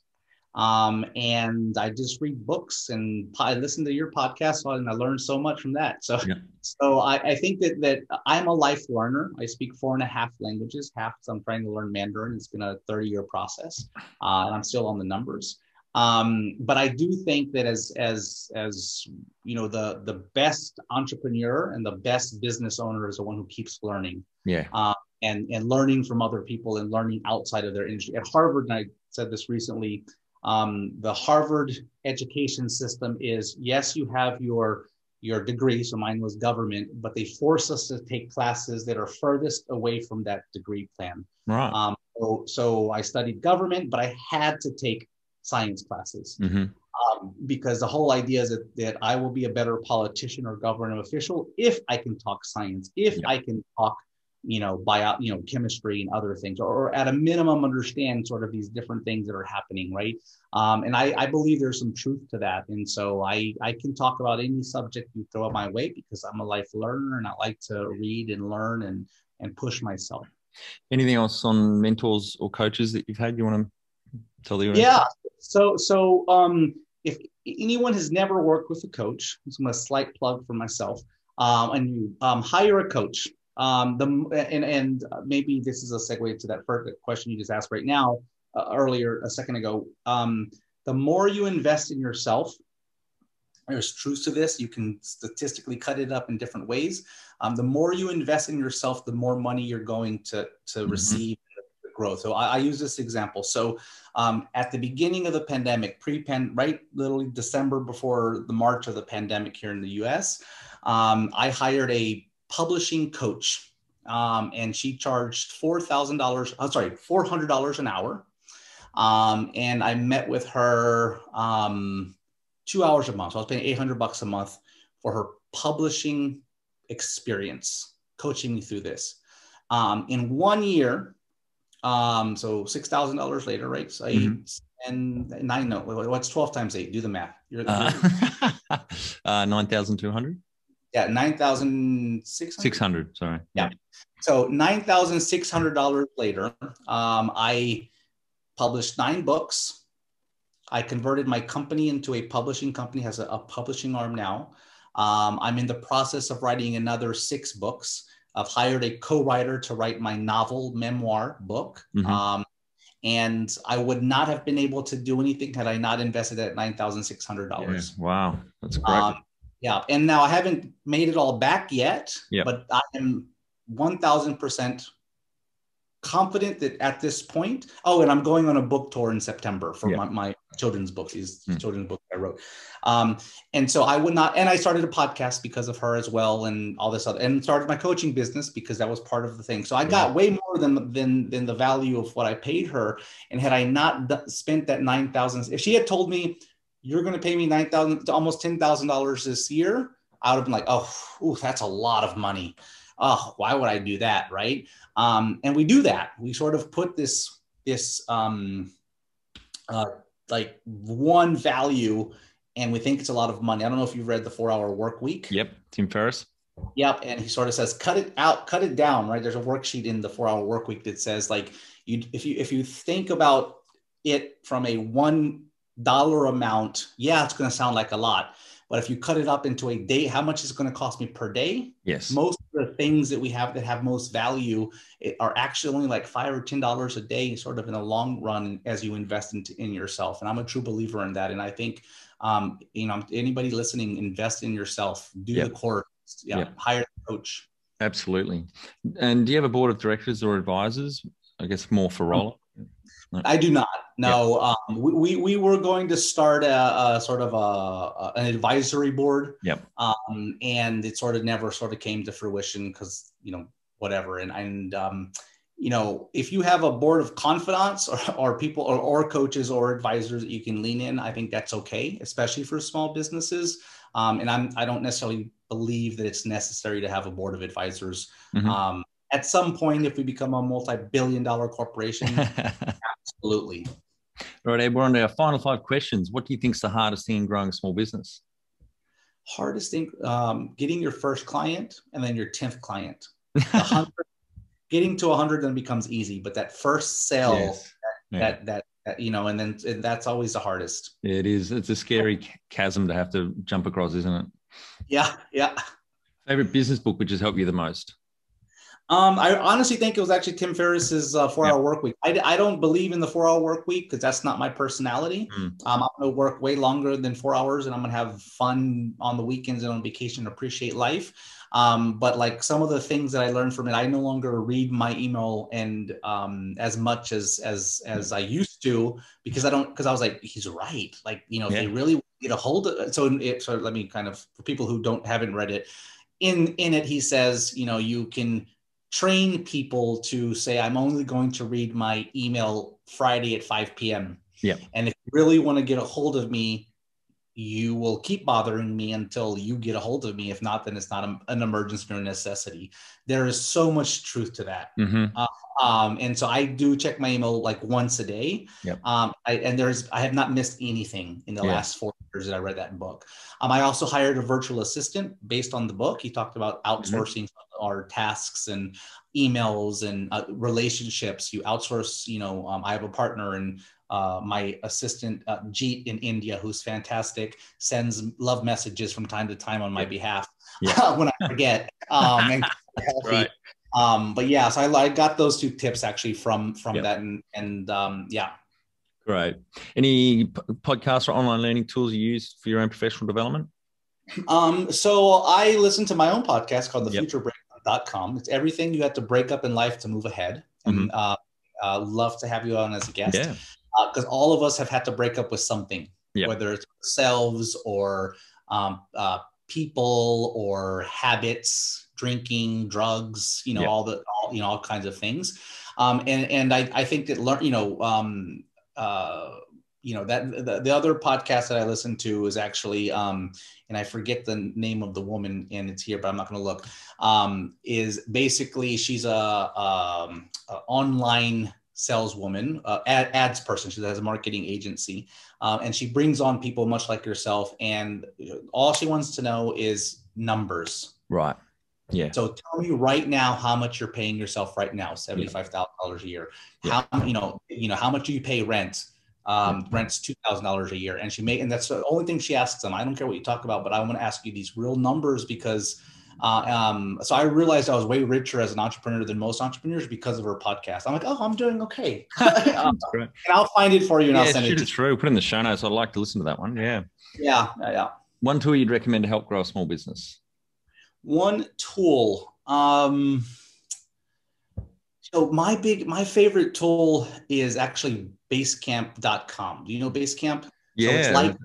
Um, and I just read books and I listen to your podcast and I learned so much from that. So, yeah. so I, I, think that that I'm a life learner. I speak four and a half languages, half I'm trying to learn Mandarin. It's been a 30 year process, uh, and I'm still on the numbers. Um, but I do think that as as as you know, the the best entrepreneur and the best business owner is the one who keeps learning. Yeah. Uh, and and learning from other people and learning outside of their industry. At Harvard, and I said this recently um, the Harvard education system is yes, you have your your degree. So mine was government, but they force us to take classes that are furthest away from that degree plan. Right. Um, so, so I studied government, but I had to take science classes mm-hmm. um, because the whole idea is that, that I will be a better politician or government official if I can talk science, if yeah. I can talk you know, bio, you know, chemistry and other things, or, or, at a minimum understand sort of these different things that are happening, right? Um, and I, I believe there's some truth to that. And so I, I can talk about any subject you throw at my way because I'm a life learner and I like to read and learn and and push myself. Anything else on mentors or coaches that you've had you want to tell? Yeah. So so um, if anyone has never worked with a coach, I'm a slight plug for myself. Um, and you um, hire a coach um, the and and maybe this is a segue to that first question you just asked right now uh, earlier a second ago. Um, the more you invest in yourself, there's truth to this. You can statistically cut it up in different ways. Um, the more you invest in yourself, the more money you're going to to mm-hmm. receive growth. So I, I, use this example. So um, at the beginning of the pandemic, pre-pan, right, literally December before the March of the pandemic here in the U.S., um, I hired a publishing coach. Um, and she charged $4,000, I'm sorry, $400 an hour. Um, and I met with her um, two hours a month. So I was paying 800 bucks a month for her publishing experience, coaching me through this. Um, in one year, um, so $6,000 later, right? So mm-hmm. and nine, no, what's 12 times eight? Do the math. You're, uh, uh, 9,200. Yeah, nine thousand six six hundred. Sorry. Yeah. So nine thousand six hundred dollars later, um, I published nine books. I converted my company into a publishing company. Has a, a publishing arm now. Um, I'm in the process of writing another six books. I've hired a co-writer to write my novel memoir book. Mm-hmm. Um, and I would not have been able to do anything had I not invested at nine thousand six hundred dollars. Yeah. Wow, that's great. Um, yeah. And now I haven't made it all back yet, yeah. but I am 1000% confident that at this point, oh, and I'm going on a book tour in September for my, my, children's books, these mm. children's books I wrote. Um, and so I would not, and I started a podcast because of her as well, and all this other, and started my coaching business because that was part of the thing. So I got yeah. way more than than than the value of what I paid her. And had I not spent that nine thousand, if she had told me you're going to pay me nine thousand to almost ten thousand dollars this year. I would have been like, oh, ooh, that's a lot of money. Oh, why would I do that, right? Um, and we do that. We sort of put this this um, uh, like one value, and we think it's a lot of money. I don't know if you've read the Four Hour Work Week. Yep, Tim Ferriss. Yep, and he sort of says, cut it out, cut it down, right? There's a worksheet in the Four Hour Work Week that says, like, you if you if you think about it from a one dollar amount, yeah, it's going to sound like a lot. But if you cut it up into a day, how much is it going to cost me per day? Yes. Most of the things that we have that have most value are actually only like five or ten dollars a day, sort of in the long run, as you invest into in yourself. And I'm a true believer in that. And I think, um, you know, anybody listening, invest in yourself. Do yep. the course. Yeah, yep. hire a coach. Absolutely. And do you have a board of directors or advisors? I guess more for Rola. I do not. No, yeah. um, we, we were going to start a, a sort of a, a, an advisory board. Yep. Um, and it sort of never sort of came to fruition because you know whatever and and um, you know if you have a board of confidants or, or people or, or coaches or advisors that you can lean in i think that's okay especially for small businesses um, and i'm i don't necessarily believe that it's necessary to have a board of advisors mm-hmm. um, at some point if we become a multi-billion dollar corporation absolutely. Right Ed, we're on our final five questions. What do you think is the hardest thing in growing a small business? Hardest thing um, getting your first client and then your 10th client. Getting to 100 then becomes easy but that first sale yes. that, yeah. that, that that you know and then and that's always the hardest. It is. It's a scary chasm to have to jump across isn't it? Yeah yeah. Favorite business book which has helped you the most um, I honestly think it was actually Tim Ferriss's uh, four hour work week. I, I don't believe in the four hour work week because that's not my personality. Mm. Um, I'm going to work way longer than four hours and I'm going to have fun on the weekends and on vacation, appreciate life. Um, but like some of the things that I learned from it, I no longer read my email and um, as much as as as I used to because I don't because I was like he's right. Like you know yeah. if they really get a hold of. So it, so let me kind of for people who don't haven't read it, in in it he says you know you can train people to say, I'm only going to read my email Friday at 5 p.m. Yeah. And if you really want to get a hold of me, you will keep bothering me until you get a hold of me. If not, then it's not a, an emergency or necessity. There is so much truth to that. Mm-hmm. Uh, um, and so I do check my email like once a day. Yep. Um, I, and there's I have not missed anything in the yeah. last four years that I read that book. Um, I also hired a virtual assistant based on the book. He talked about mm-hmm. outsourcing mm-hmm. Our tasks and emails and uh, relationships. You outsource. You know, um, I have a partner and uh, my assistant uh, Jeet in India, who's fantastic, sends love messages from time to time on my behalf yeah. when I forget. Um, right. Um, but yeah, so I, I, got those two tips actually from from yep. that, and and um, yeah. Great. Any p- podcasts or online learning tools you use for your own professional development? Um, so I listen to my own podcast called the yep. futurebreakup.com. It's everything you have to break up in life to move ahead. Mm-hmm. And uh, uh, love to have you on as a guest. Yeah because uh, all of us have had to break up with something, yeah. whether it's ourselves or um, uh, people or habits, drinking, drugs, you know, yeah. all the, all, you know, all kinds of things. Um, and and I, I think that learn, you know, um, uh, you know that the, the, other podcast that I listened to is actually, um, and I forget the name of the woman, and it's here, but I'm not going to look. Um, is basically she's a, um, a online saleswoman, uh, ad, ads person. She has a marketing agency, um, and she brings on people much like yourself. And all she wants to know is numbers. Right. Yeah. So tell me right now how much you're paying yourself right now, seventy-five thousand dollars a year. Yeah. How you know you know how much do you pay rent? Um. Rent's two thousand dollars a year, and she may and that's the only thing she asks them. I don't care what you talk about, but I want to ask you these real numbers because uh, um, so I realized I was way richer as an entrepreneur than most entrepreneurs because of her podcast. I'm like, oh, I'm doing okay. um, and I'll find it for you and yeah, I'll send it, it through. Put in the show notes. I'd like to listen to that one. Yeah. Yeah. Yeah. One tool you'd recommend to help grow a small business? One tool. Um, so my big, my favorite tool is actually basecamp.com. Do you know Basecamp? Yeah. So it's like,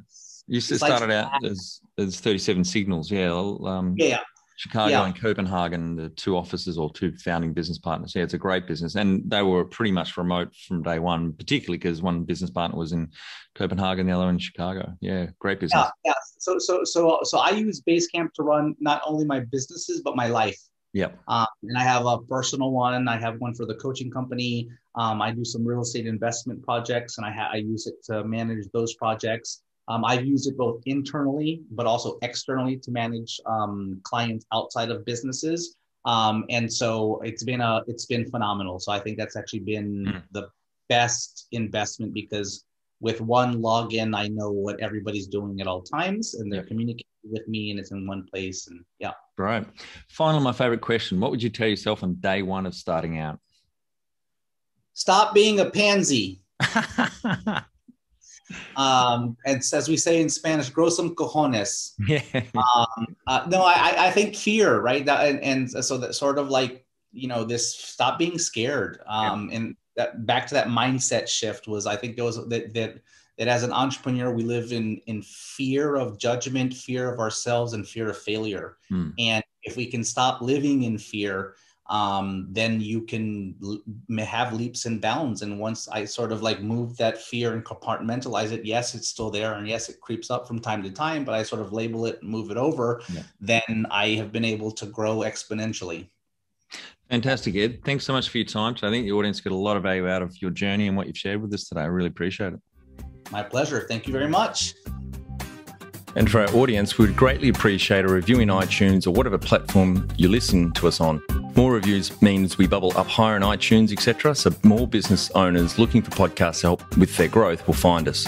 you started like, out as, as 37 signals. Yeah. Um, yeah. Chicago yeah. and Copenhagen, the two offices or two founding business partners. Yeah, it's a great business. And they were pretty much remote from day one, particularly because one business partner was in Copenhagen, the other in Chicago. Yeah, great business. Yeah, yeah. So so so so I use Basecamp to run not only my businesses, but my life. Yep. Um, and I have a personal one. I have one for the coaching company. Um, I do some real estate investment projects, and I, ha- I use it to manage those projects. Um, I've used it both internally, but also externally to manage um, clients outside of businesses. Um, and so it's been a it's been phenomenal. So I think that's actually been mm. the best investment because with one login, I know what everybody's doing at all times, and they're communicating with me, and it's in one place. And yeah, right. Finally, my favorite question: What would you tell yourself on day one of starting out? Stop being a pansy. um, and as we say in Spanish, grow some cojones. Yeah. Um, uh, no, I, I think fear, right? That, and, and so that sort of like, you know, this stop being scared. Um, yeah. And that back to that mindset shift was, I think there was that, that, that as an entrepreneur, we live in, in fear of judgment, fear of ourselves and fear of failure. Hmm. And if we can stop living in fear, um, then you can l- have leaps and bounds. And once I sort of like move that fear and compartmentalize it, yes, it's still there. And yes, it creeps up from time to time, but I sort of label it and move it over. Yeah. Then I have been able to grow exponentially. Fantastic, Ed. Thanks so much for your time. I think the audience got a lot of value out of your journey and what you've shared with us today. I really appreciate it. My pleasure. Thank you very much. And for our audience, we would greatly appreciate a review in iTunes or whatever platform you listen to us on. More reviews means we bubble up higher in iTunes, etc. So more business owners looking for podcast help with their growth will find us.